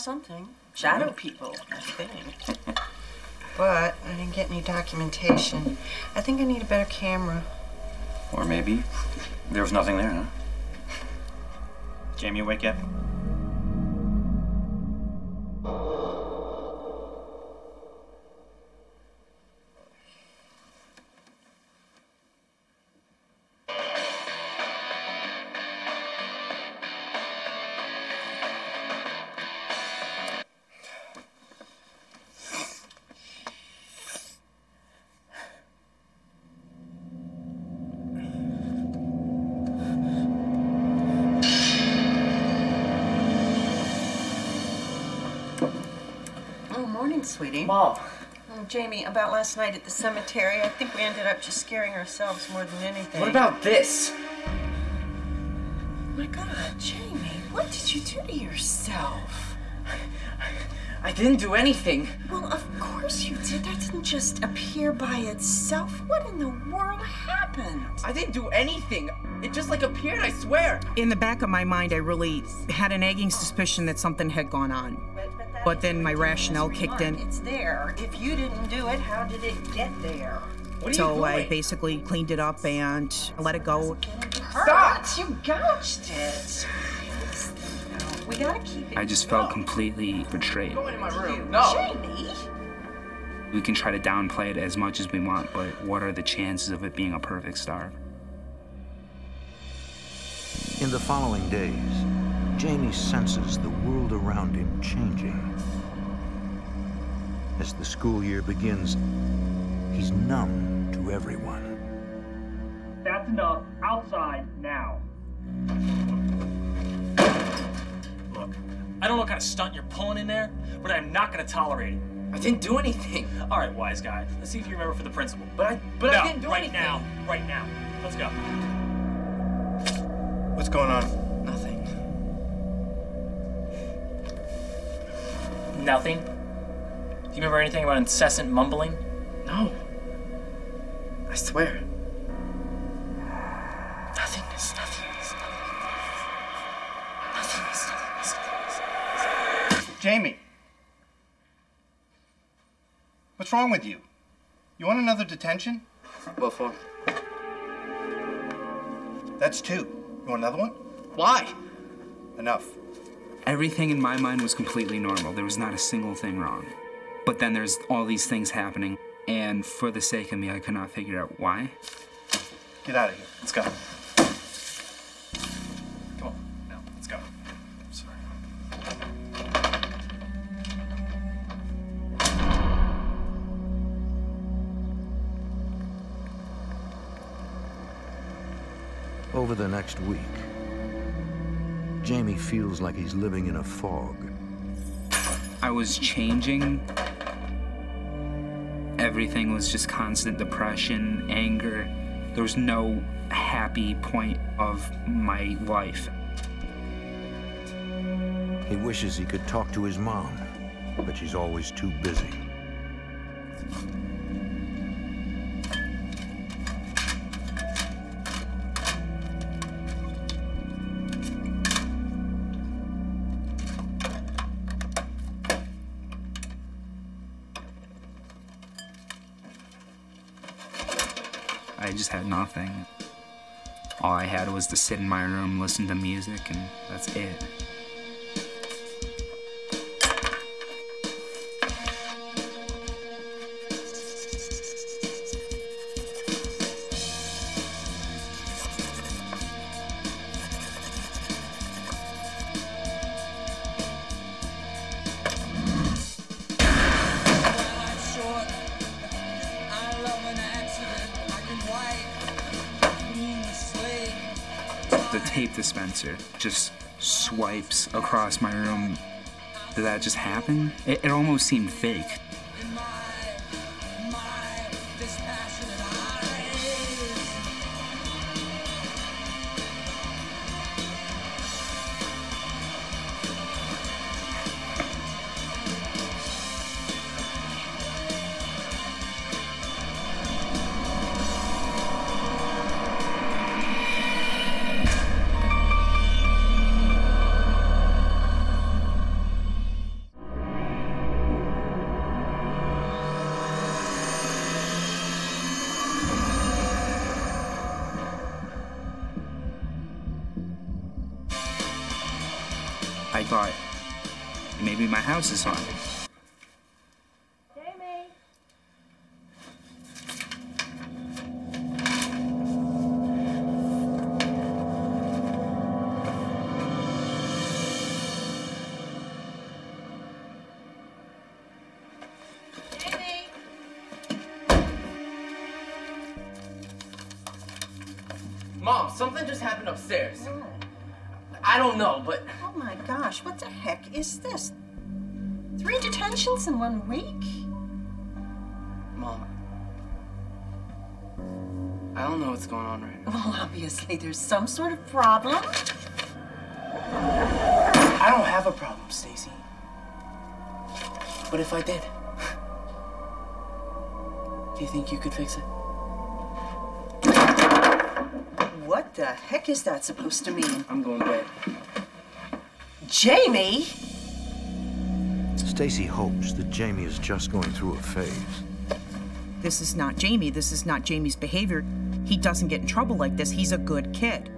Something. Shadow mm-hmm. people, I think. but I didn't get any documentation. I think I need a better camera. Or maybe there was nothing there, huh? Jamie, awake yet? Oh, morning, sweetie. Mom. Oh, Jamie, about last night at the cemetery, I think we ended up just scaring ourselves more than anything. What about this? My God, Jamie, what did you do to yourself? I didn't do anything. Well, of course you did. That didn't just appear by itself. What in the world happened? I didn't do anything. It just like appeared, I swear. In the back of my mind, I really had an nagging suspicion that something had gone on. But then my rationale kicked in. It's there. If you didn't do it, how did it get there? So I basically cleaned it up and let it go. Stop! You gouged it. We gotta keep it. I just felt completely betrayed. Go into my room. No. Jamie! We can try to downplay it as much as we want, but what are the chances of it being a perfect star? In the following days, Jamie senses the world around him changing. As the school year begins, he's numb to everyone. That's enough. Outside now. Look, I don't know what kind of stunt you're pulling in there, but I'm not gonna tolerate it. I didn't do anything. All right, wise guy. Let's see if you remember for the principal. But I, but no, I didn't do right anything. Right now, right now. Let's go. What's going on? Nothing? Do you remember anything about incessant mumbling? No. I swear. Nothing is nothing nothing. Nothing is nothing Jamie. What's wrong with you? You want another detention? What for? That's two. You want another one? Why? Enough. Everything in my mind was completely normal. There was not a single thing wrong. But then there's all these things happening, and for the sake of me, I could not figure out why. Get out of here. Let's go. Come on. Now, let's go. Sorry. Over the next week, Jamie feels like he's living in a fog. I was changing. Everything was just constant depression, anger. There was no happy point of my life. He wishes he could talk to his mom, but she's always too busy. Nothing. All I had was to sit in my room, listen to music, and that's it. Dispenser just swipes across my room. Did that just happen? It, it almost seemed fake. Maybe my house is haunted. Mom, something just happened upstairs. Oh. I don't know, but Oh my gosh, what the heck is this? Three detentions in one week? Mom, I don't know what's going on right now. Well, obviously there's some sort of problem. I don't have a problem, Stacy. But if I did, do you think you could fix it? What the heck is that supposed to mean? I'm going to bed. Jamie? Stacy hopes that Jamie is just going through a phase. This is not Jamie. This is not Jamie's behavior. He doesn't get in trouble like this. He's a good kid.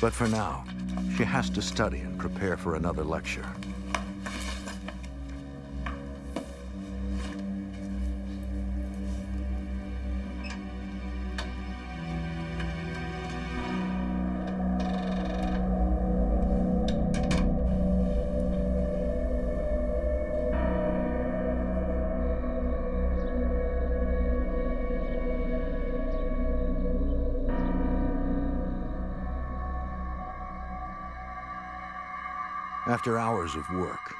But for now, she has to study and prepare for another lecture. After hours of work,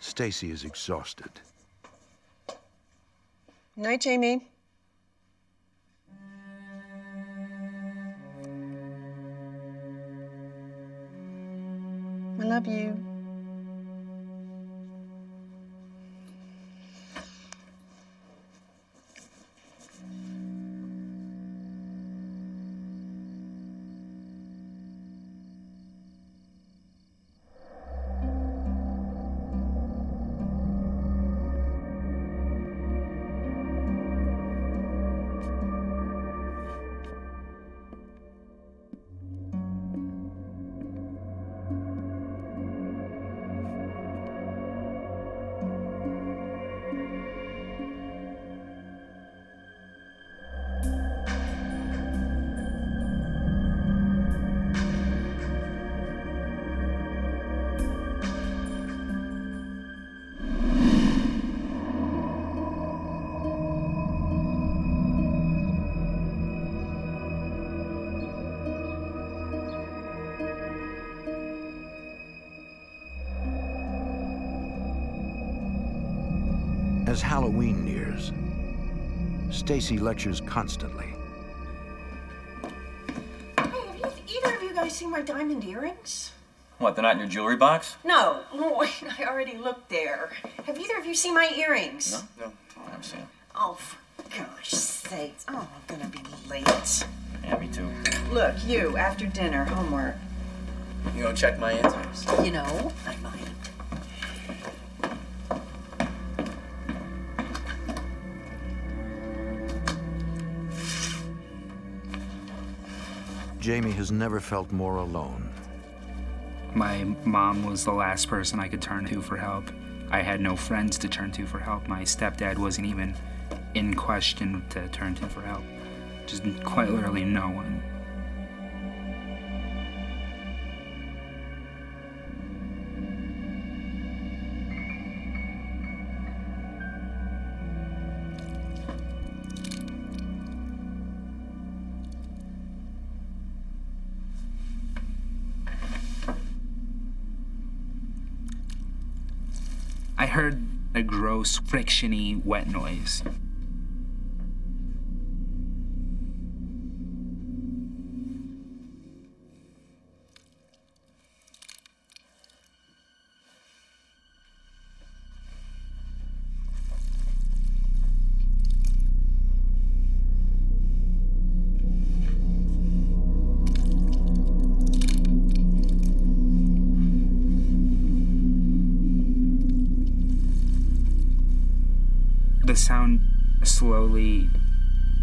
Stacy is exhausted. Night, Jamie. Stacy lectures constantly. Hey, have you, either of you guys seen my diamond earrings? What, they're not in your jewelry box? No. Oh, wait, I already looked there. Have either of you seen my earrings? No, no, I haven't seen them. Oh, for gosh sakes. Oh, I'm gonna be late. Yeah, me too. Look, you, after dinner, homework. You gonna check my answers? You know, I might. Jamie has never felt more alone. My mom was the last person I could turn to for help. I had no friends to turn to for help. My stepdad wasn't even in question to turn to for help. Just quite literally no one. Gross, frictiony, wet noise. Sound slowly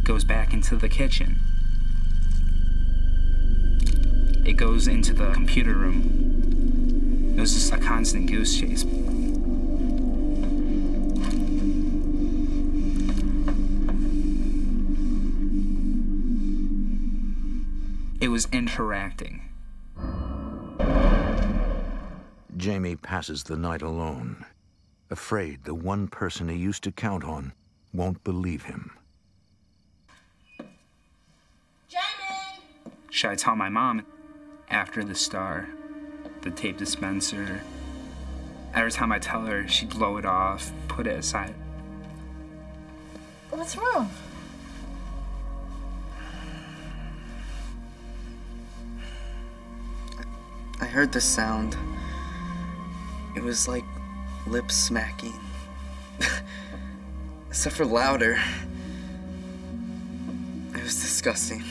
goes back into the kitchen. It goes into the computer room. It was just a constant goose chase. It was interacting. Jamie passes the night alone, afraid the one person he used to count on won't believe him. Should I tell my mom? After the star, the tape dispenser. Every time I tell her, she'd blow it off, put it aside. What's wrong? I heard the sound. It was like lip smacking. Except for louder. It was disgusting.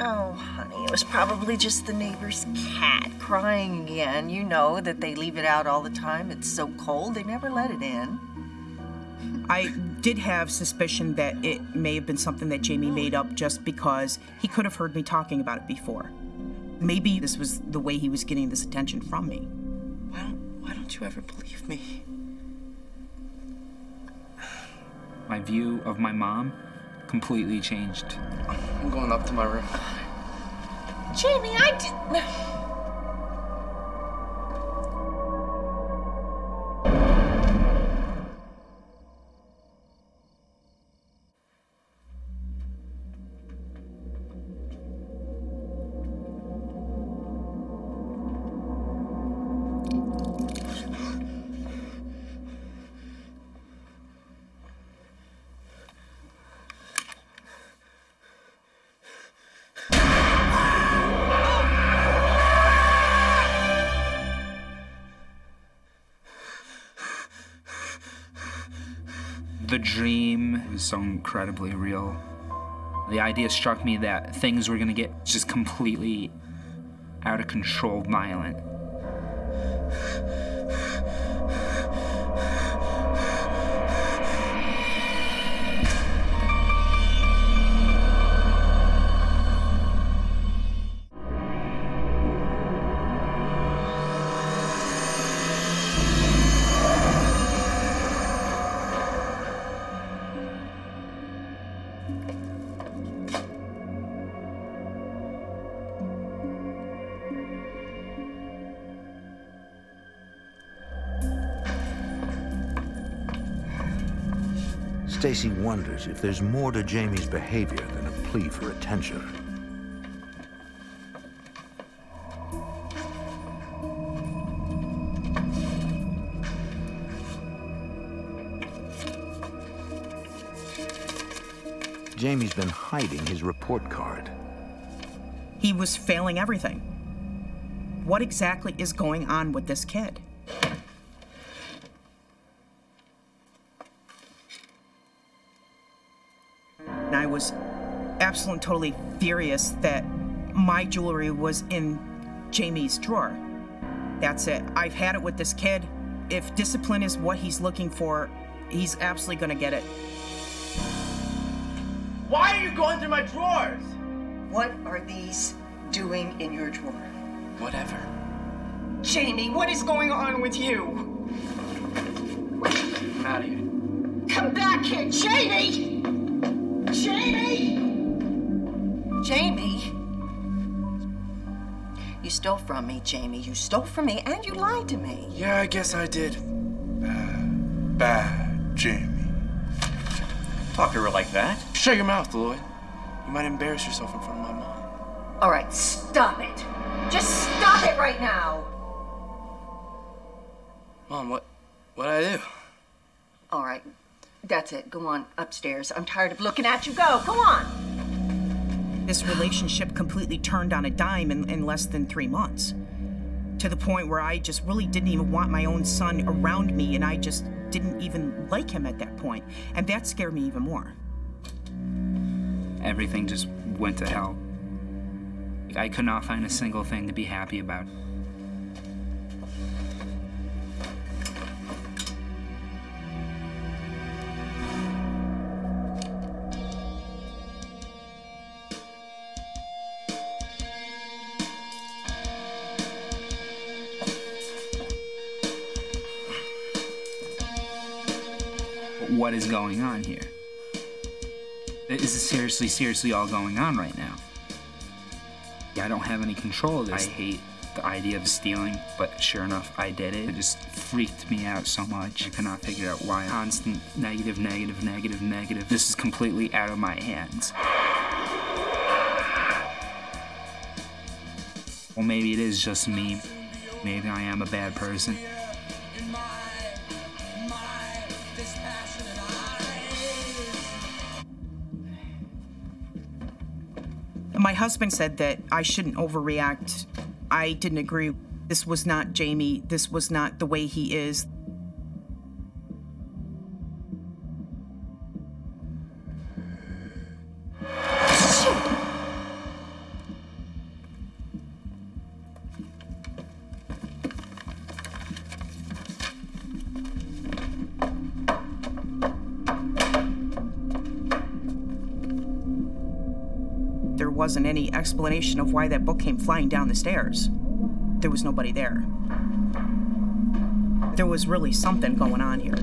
Oh, honey, it was probably just the neighbor's cat crying again. You know that they leave it out all the time. It's so cold, they never let it in. I did have suspicion that it may have been something that Jamie made up just because he could have heard me talking about it before. Maybe this was the way he was getting this attention from me. Why don't, why don't you ever believe me? My view of my mom completely changed. I'm going up to my room. Jamie, I did. So incredibly real. The idea struck me that things were gonna get just completely out of control violent. Stacy wonders if there's more to Jamie's behavior than a plea for attention. Jamie's been hiding his report card. He was failing everything. What exactly is going on with this kid? Absolutely totally furious that my jewelry was in Jamie's drawer. That's it. I've had it with this kid. If discipline is what he's looking for, he's absolutely gonna get it. Why are you going through my drawers? What are these doing in your drawer? Whatever. Jamie, what is going on with you? I'm out of here. Come back here, Jamie! Jamie! Stole from me, Jamie. You stole from me and you lied to me. Yeah, I guess I did. Bad, bad Jamie. Talk to her like that. Shut your mouth, Lloyd. You might embarrass yourself in front of my mom. All right, stop it. Just stop it right now. Mom, what what I do? All right, that's it. Go on upstairs. I'm tired of looking at you. Go, go on. This relationship completely turned on a dime in, in less than three months. To the point where I just really didn't even want my own son around me, and I just didn't even like him at that point. And that scared me even more. Everything just went to hell. I could not find a single thing to be happy about. What is going on here? Is this seriously, seriously all going on right now? Yeah, I don't have any control of this. I hate the idea of stealing, but sure enough, I did it. It just freaked me out so much. I could not figure out why. Constant negative, negative, negative, negative. This is completely out of my hands. Well, maybe it is just me. Maybe I am a bad person. My husband said that I shouldn't overreact. I didn't agree. This was not Jamie. This was not the way he is. Wasn't any explanation of why that book came flying down the stairs. There was nobody there. There was really something going on here.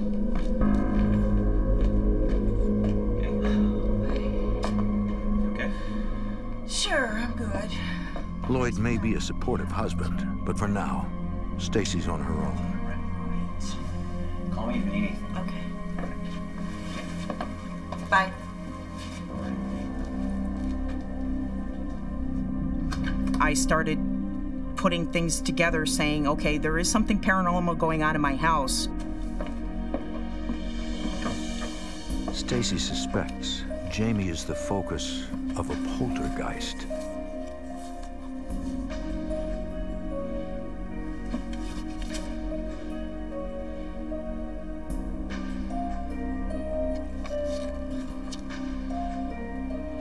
Okay. Sure, I'm good. Lloyd may be a supportive husband, but for now, Stacy's on her own. Call me if you need anything. I started putting things together saying, okay, there is something paranormal going on in my house. Stacy suspects Jamie is the focus of a poltergeist.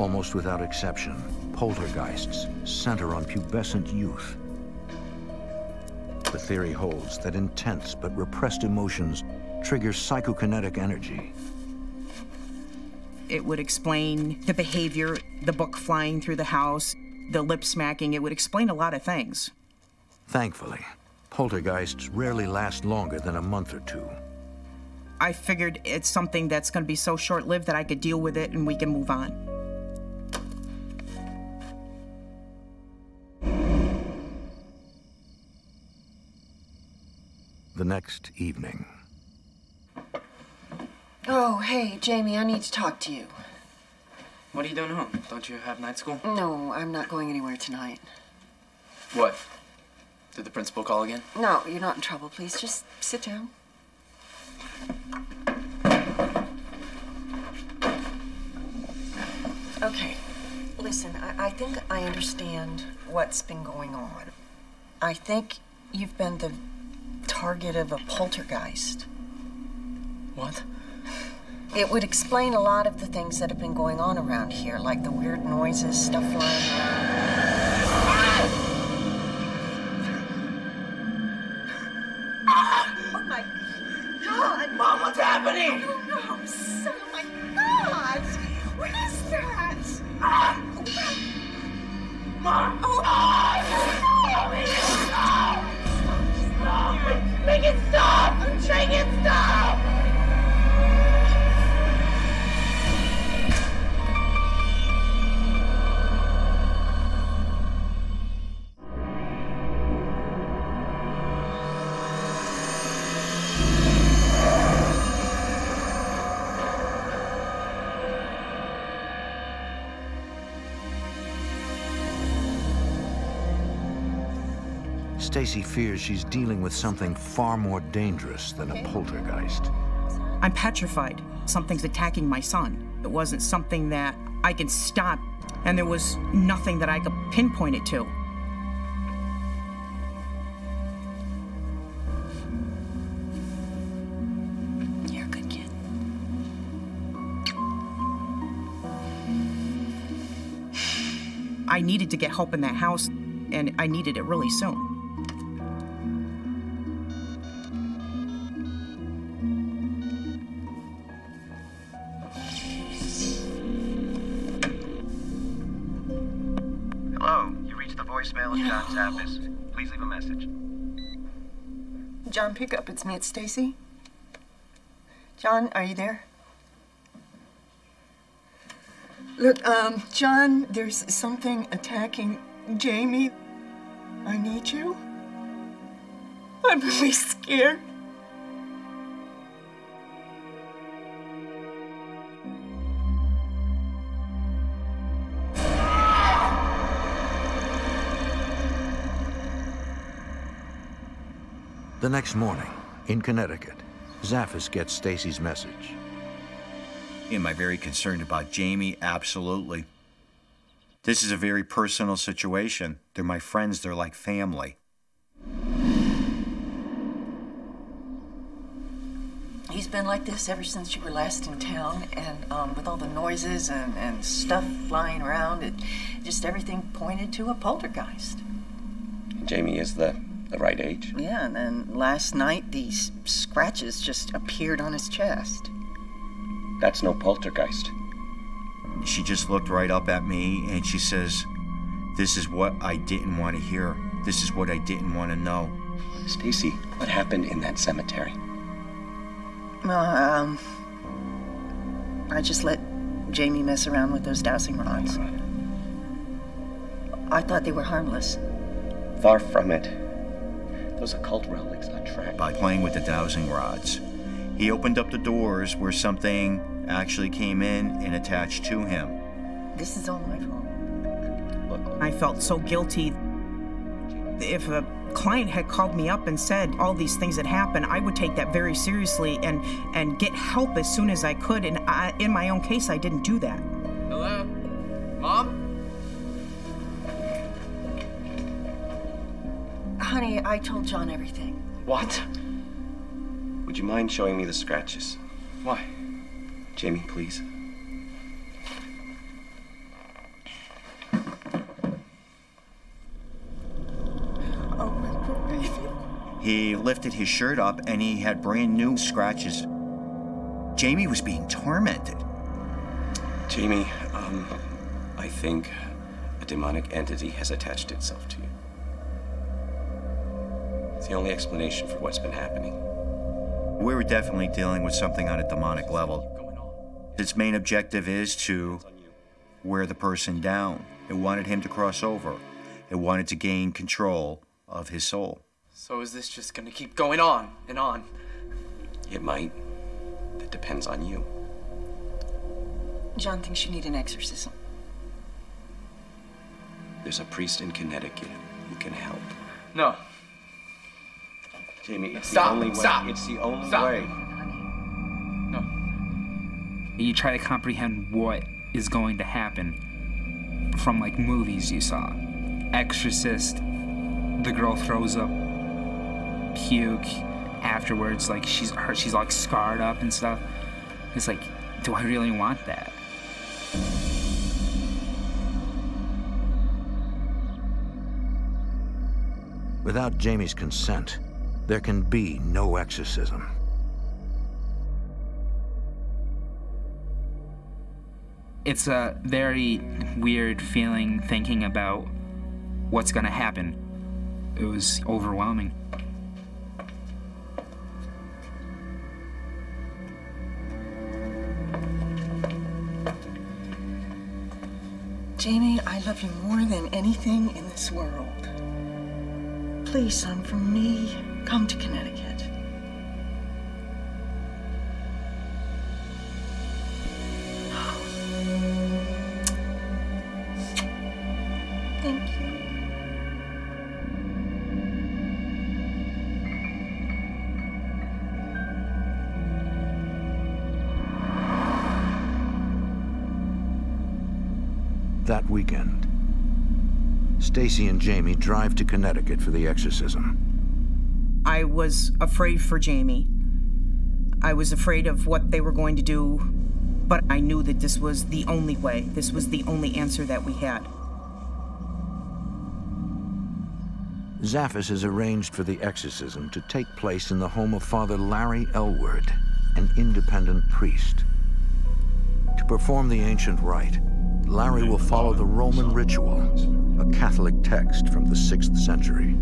Almost without exception, poltergeists center on pubescent youth. The theory holds that intense but repressed emotions trigger psychokinetic energy. It would explain the behavior, the book flying through the house, the lip smacking. It would explain a lot of things. Thankfully, poltergeists rarely last longer than a month or two. I figured it's something that's going to be so short lived that I could deal with it and we can move on. The next evening, Oh, hey, Jamie, I need to talk to you. What are you doing home? Don't you have night school? No, I'm not going anywhere tonight. What? Did the principal call again? No, you're not in trouble. Please just sit down. Okay, listen, I, I think I understand what's been going on. I think you've been the target of a poltergeist. What? It would explain a lot of the things that have been going on around here, like the weird noises, stuff flying around. Oh my god! Mom, what's happening? Oh no, son, oh my god! What is that? Ah! Mom! Oh, oh, make it stop! Stop! Make it stop! Trying it stop! Stacy fears she's dealing with something far more dangerous than a poltergeist. I'm petrified. Something's attacking my son. It wasn't something that I could stop, and there was nothing that I could pinpoint it to. You're a good kid. I needed to get help in that house, and I needed it really soon. Voicemail of John Zaffis. Please leave a message. John, pick up. It's me. It's Stacy. John, are you there? Look, um, John, there's something attacking Jamie. I need you. I'm really scared. The next morning, in Connecticut, Zaffis gets Stacy's message. Am I very concerned about Jamie? Absolutely. This is a very personal situation. They're my friends, they're like family. He's been like this ever since you were last in town, and um, with all the noises and, and stuff flying around, it just everything pointed to a poltergeist. Jamie is the, the right age. Yeah, and then last night these scratches just appeared on his chest. That's no poltergeist. She just looked right up at me and she says, This is what I didn't want to hear. This is what I didn't want to know. Stacy, what happened in that cemetery? Um, I just let Jamie mess around with those dowsing rods. I thought they were harmless. Far from it. Those occult relics attract. By playing with the dowsing rods, he opened up the doors where something actually came in and attached to him. This is all my fault. Look. I felt so guilty. If a client had called me up and said all these things had happened, I would take that very seriously and and get help as soon as I could. And I, in my own case, I didn't do that. Hello? Mom? Honey, I told John everything. What? Would you mind showing me the scratches? Why? Jamie, please. Oh, my poor baby. He lifted his shirt up and he had brand new scratches. Jamie was being tormented. Jamie, um, I think a demonic entity has attached itself to you. It's the only explanation for what's been happening. We were definitely dealing with something on a demonic level. Its main objective is to wear the person down. It wanted him to cross over. It wanted to gain control of his soul. So is this just gonna keep going on and on? It might. That depends on you. John thinks you need an exorcism. There's a priest in Connecticut who can help. No. Jamie, it's Stop, the only way. stop, It's the only stop. way. You try to comprehend what is going to happen from like movies you saw. Exorcist, the girl throws up puke afterwards, like she's her, she's like scarred up and stuff. It's like, do I really want that? Without Jamie's consent, there can be no exorcism. It's a very weird feeling thinking about what's gonna happen. It was overwhelming. Jamie, I love you more than anything in this world. Please, son, for me, come to Connecticut. Thank you. That weekend, Stacy and Jamie drive to Connecticut for the exorcism. I was afraid for Jamie. I was afraid of what they were going to do, but I knew that this was the only way. This was the only answer that we had. Zaffis has arranged for the exorcism to take place in the home of Father Larry Elward, an independent priest. To perform the ancient rite, Larry will follow the Roman ritual, a Catholic text from the 6th century.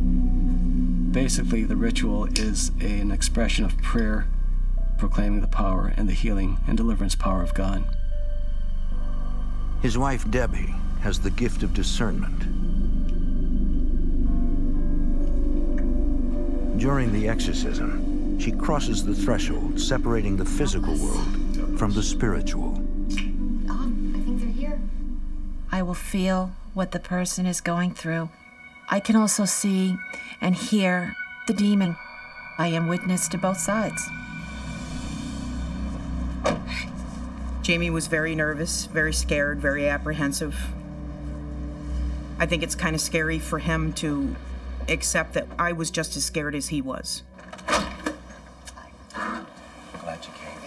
Basically, the ritual is an expression of prayer, proclaiming the power and the healing and deliverance power of God. His wife, Debbie, has the gift of discernment. During the exorcism, she crosses the threshold separating the physical world from the spiritual. Oh, I think they're here. I will feel what the person is going through. I can also see and hear the demon. I am witness to both sides. Jamie was very nervous, very scared, very apprehensive. I think it's kind of scary for him to accept that I was just as scared as he was. Glad you came.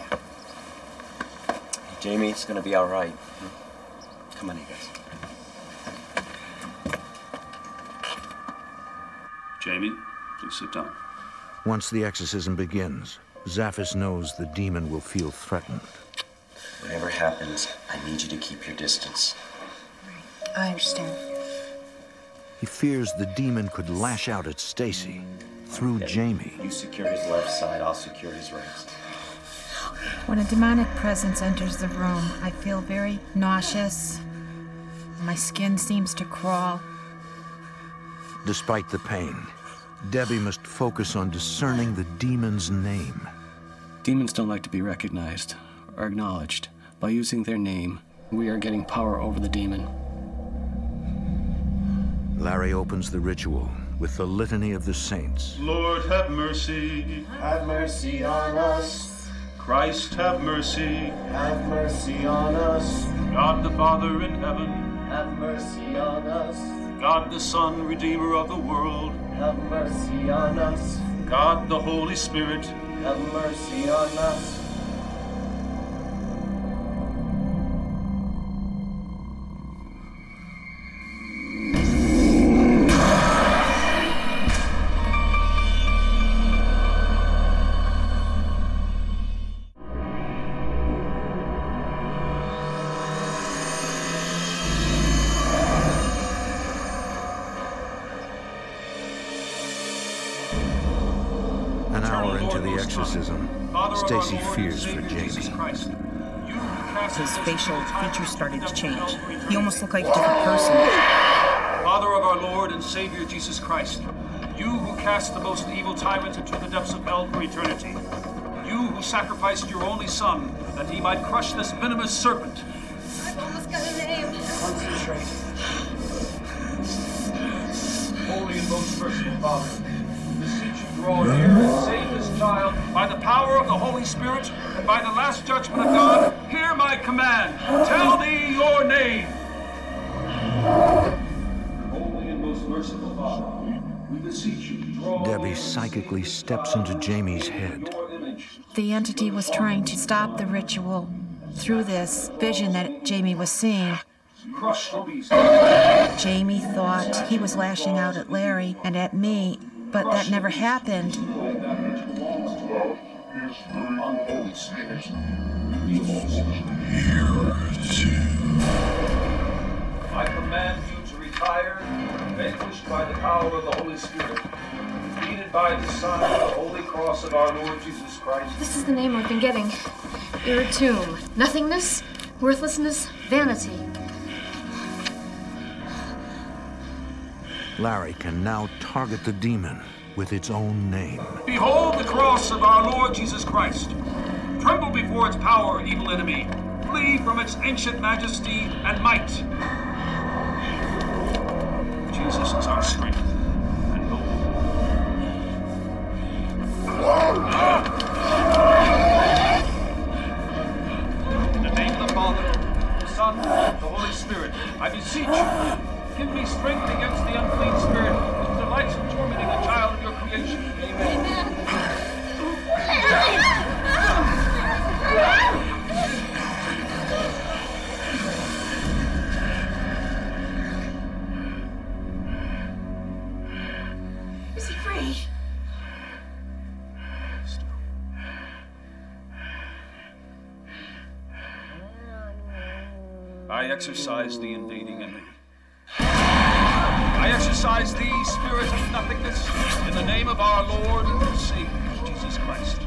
Hey, Jamie, it's gonna be all right. Come on, you guys. Jamie, please sit down. Once the exorcism begins, Zaffis knows the demon will feel threatened. Whatever happens, I need you to keep your distance. I understand. He fears the demon could lash out at Stacy through Jamie. You secure his left side, I'll secure his right. When a demonic presence enters the room, I feel very nauseous. My skin seems to crawl. Despite the pain, Debbie must focus on discerning the demon's name. Demons don't like to be recognized or acknowledged. By using their name, we are getting power over the demon. Larry opens the ritual with the litany of the saints. Lord, have mercy. Have mercy on us. Christ, have mercy. Have mercy on us. God the Father in heaven. Have mercy on us. God the Son, Redeemer of the world. Have mercy on us. God the Holy Spirit. Have mercy on us. Stacy fears for Jamie. His facial features started to change. He almost looked like a different person. Father of our Lord and Savior Jesus Christ, you who cast the most evil tyrant into the depths of hell for eternity, you who sacrificed your only Son that he might crush this venomous serpent, I've almost got a name. Concentrate. Holy and most merciful Father, beseech you draw near and save this child by the power of the Holy Spirit and by the last judgment of God, hear my command. Tell thee your name. Holy and most merciful Father, we beseech you, draw Debbie psychically steps into Jamie's head. The entity was trying to stop the ritual through this vision that Jamie was seeing. Crush the beast. Jamie thought he was lashing out at Larry and at me, but that never happened. I command you to retire, vanquished by the power of the Holy Spirit, defeated by the sign of the Holy Cross of our Lord Jesus Christ. This is the name I've been getting. Irritum. Nothingness, worthlessness, vanity. Larry can now target the demon with its own name. Behold the cross of our Lord Jesus Christ. Tremble before its power, evil enemy. Flee from its ancient majesty and might. Jesus is our strength and hope. In the name of the Father, the Son, and the Holy Spirit, I beseech you, give me strength against the unclean spirit that delights in tormenting a child of your creation. Amen. Is he free? I exorcise the invading enemy. I exorcise thee, spirit of nothingness, in the name of our Lord and Savior, Jesus Christ.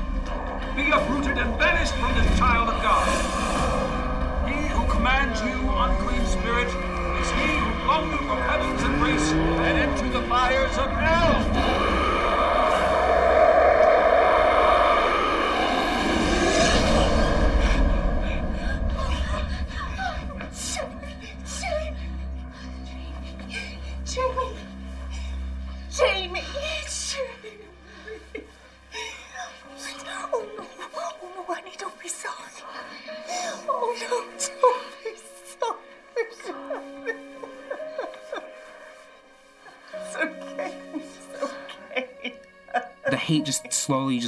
Be uprooted and banished from this child of God. He who commands you, unclean spirit, is he who flung you from heaven's embrace and into the fires of hell.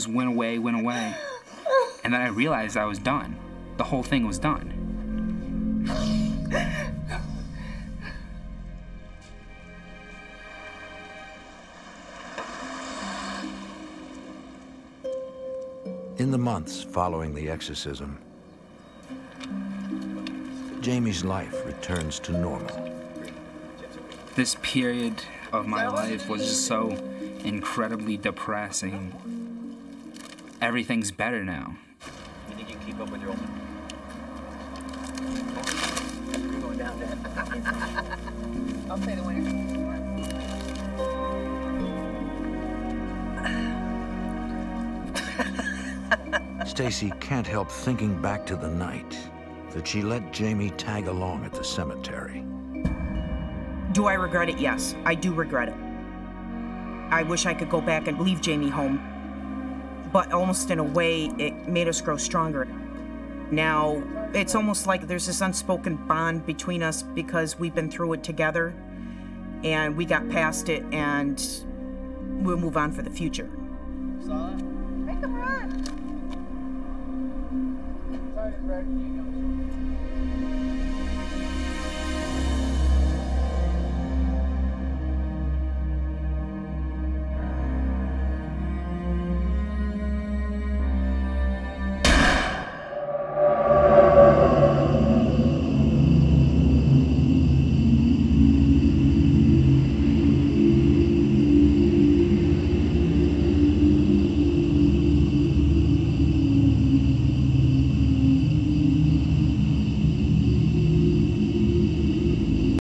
Just went away, went away. And then I realized I was done. The whole thing was done. In the months following the exorcism, Jamie's life returns to normal. This period of my life was just so incredibly depressing. Everything's better now. You think you can keep up with your old? You're going down, Dad. I'll play the winner. Stacy can't help thinking back to the night that she let Jamie tag along at the cemetery. Do I regret it? Yes, I do regret it. I wish I could go back and leave Jamie home. But almost in a way, it made us grow stronger. Now, it's almost like there's this unspoken bond between us because we've been through it together and we got past it and we'll move on for the future. Make him run.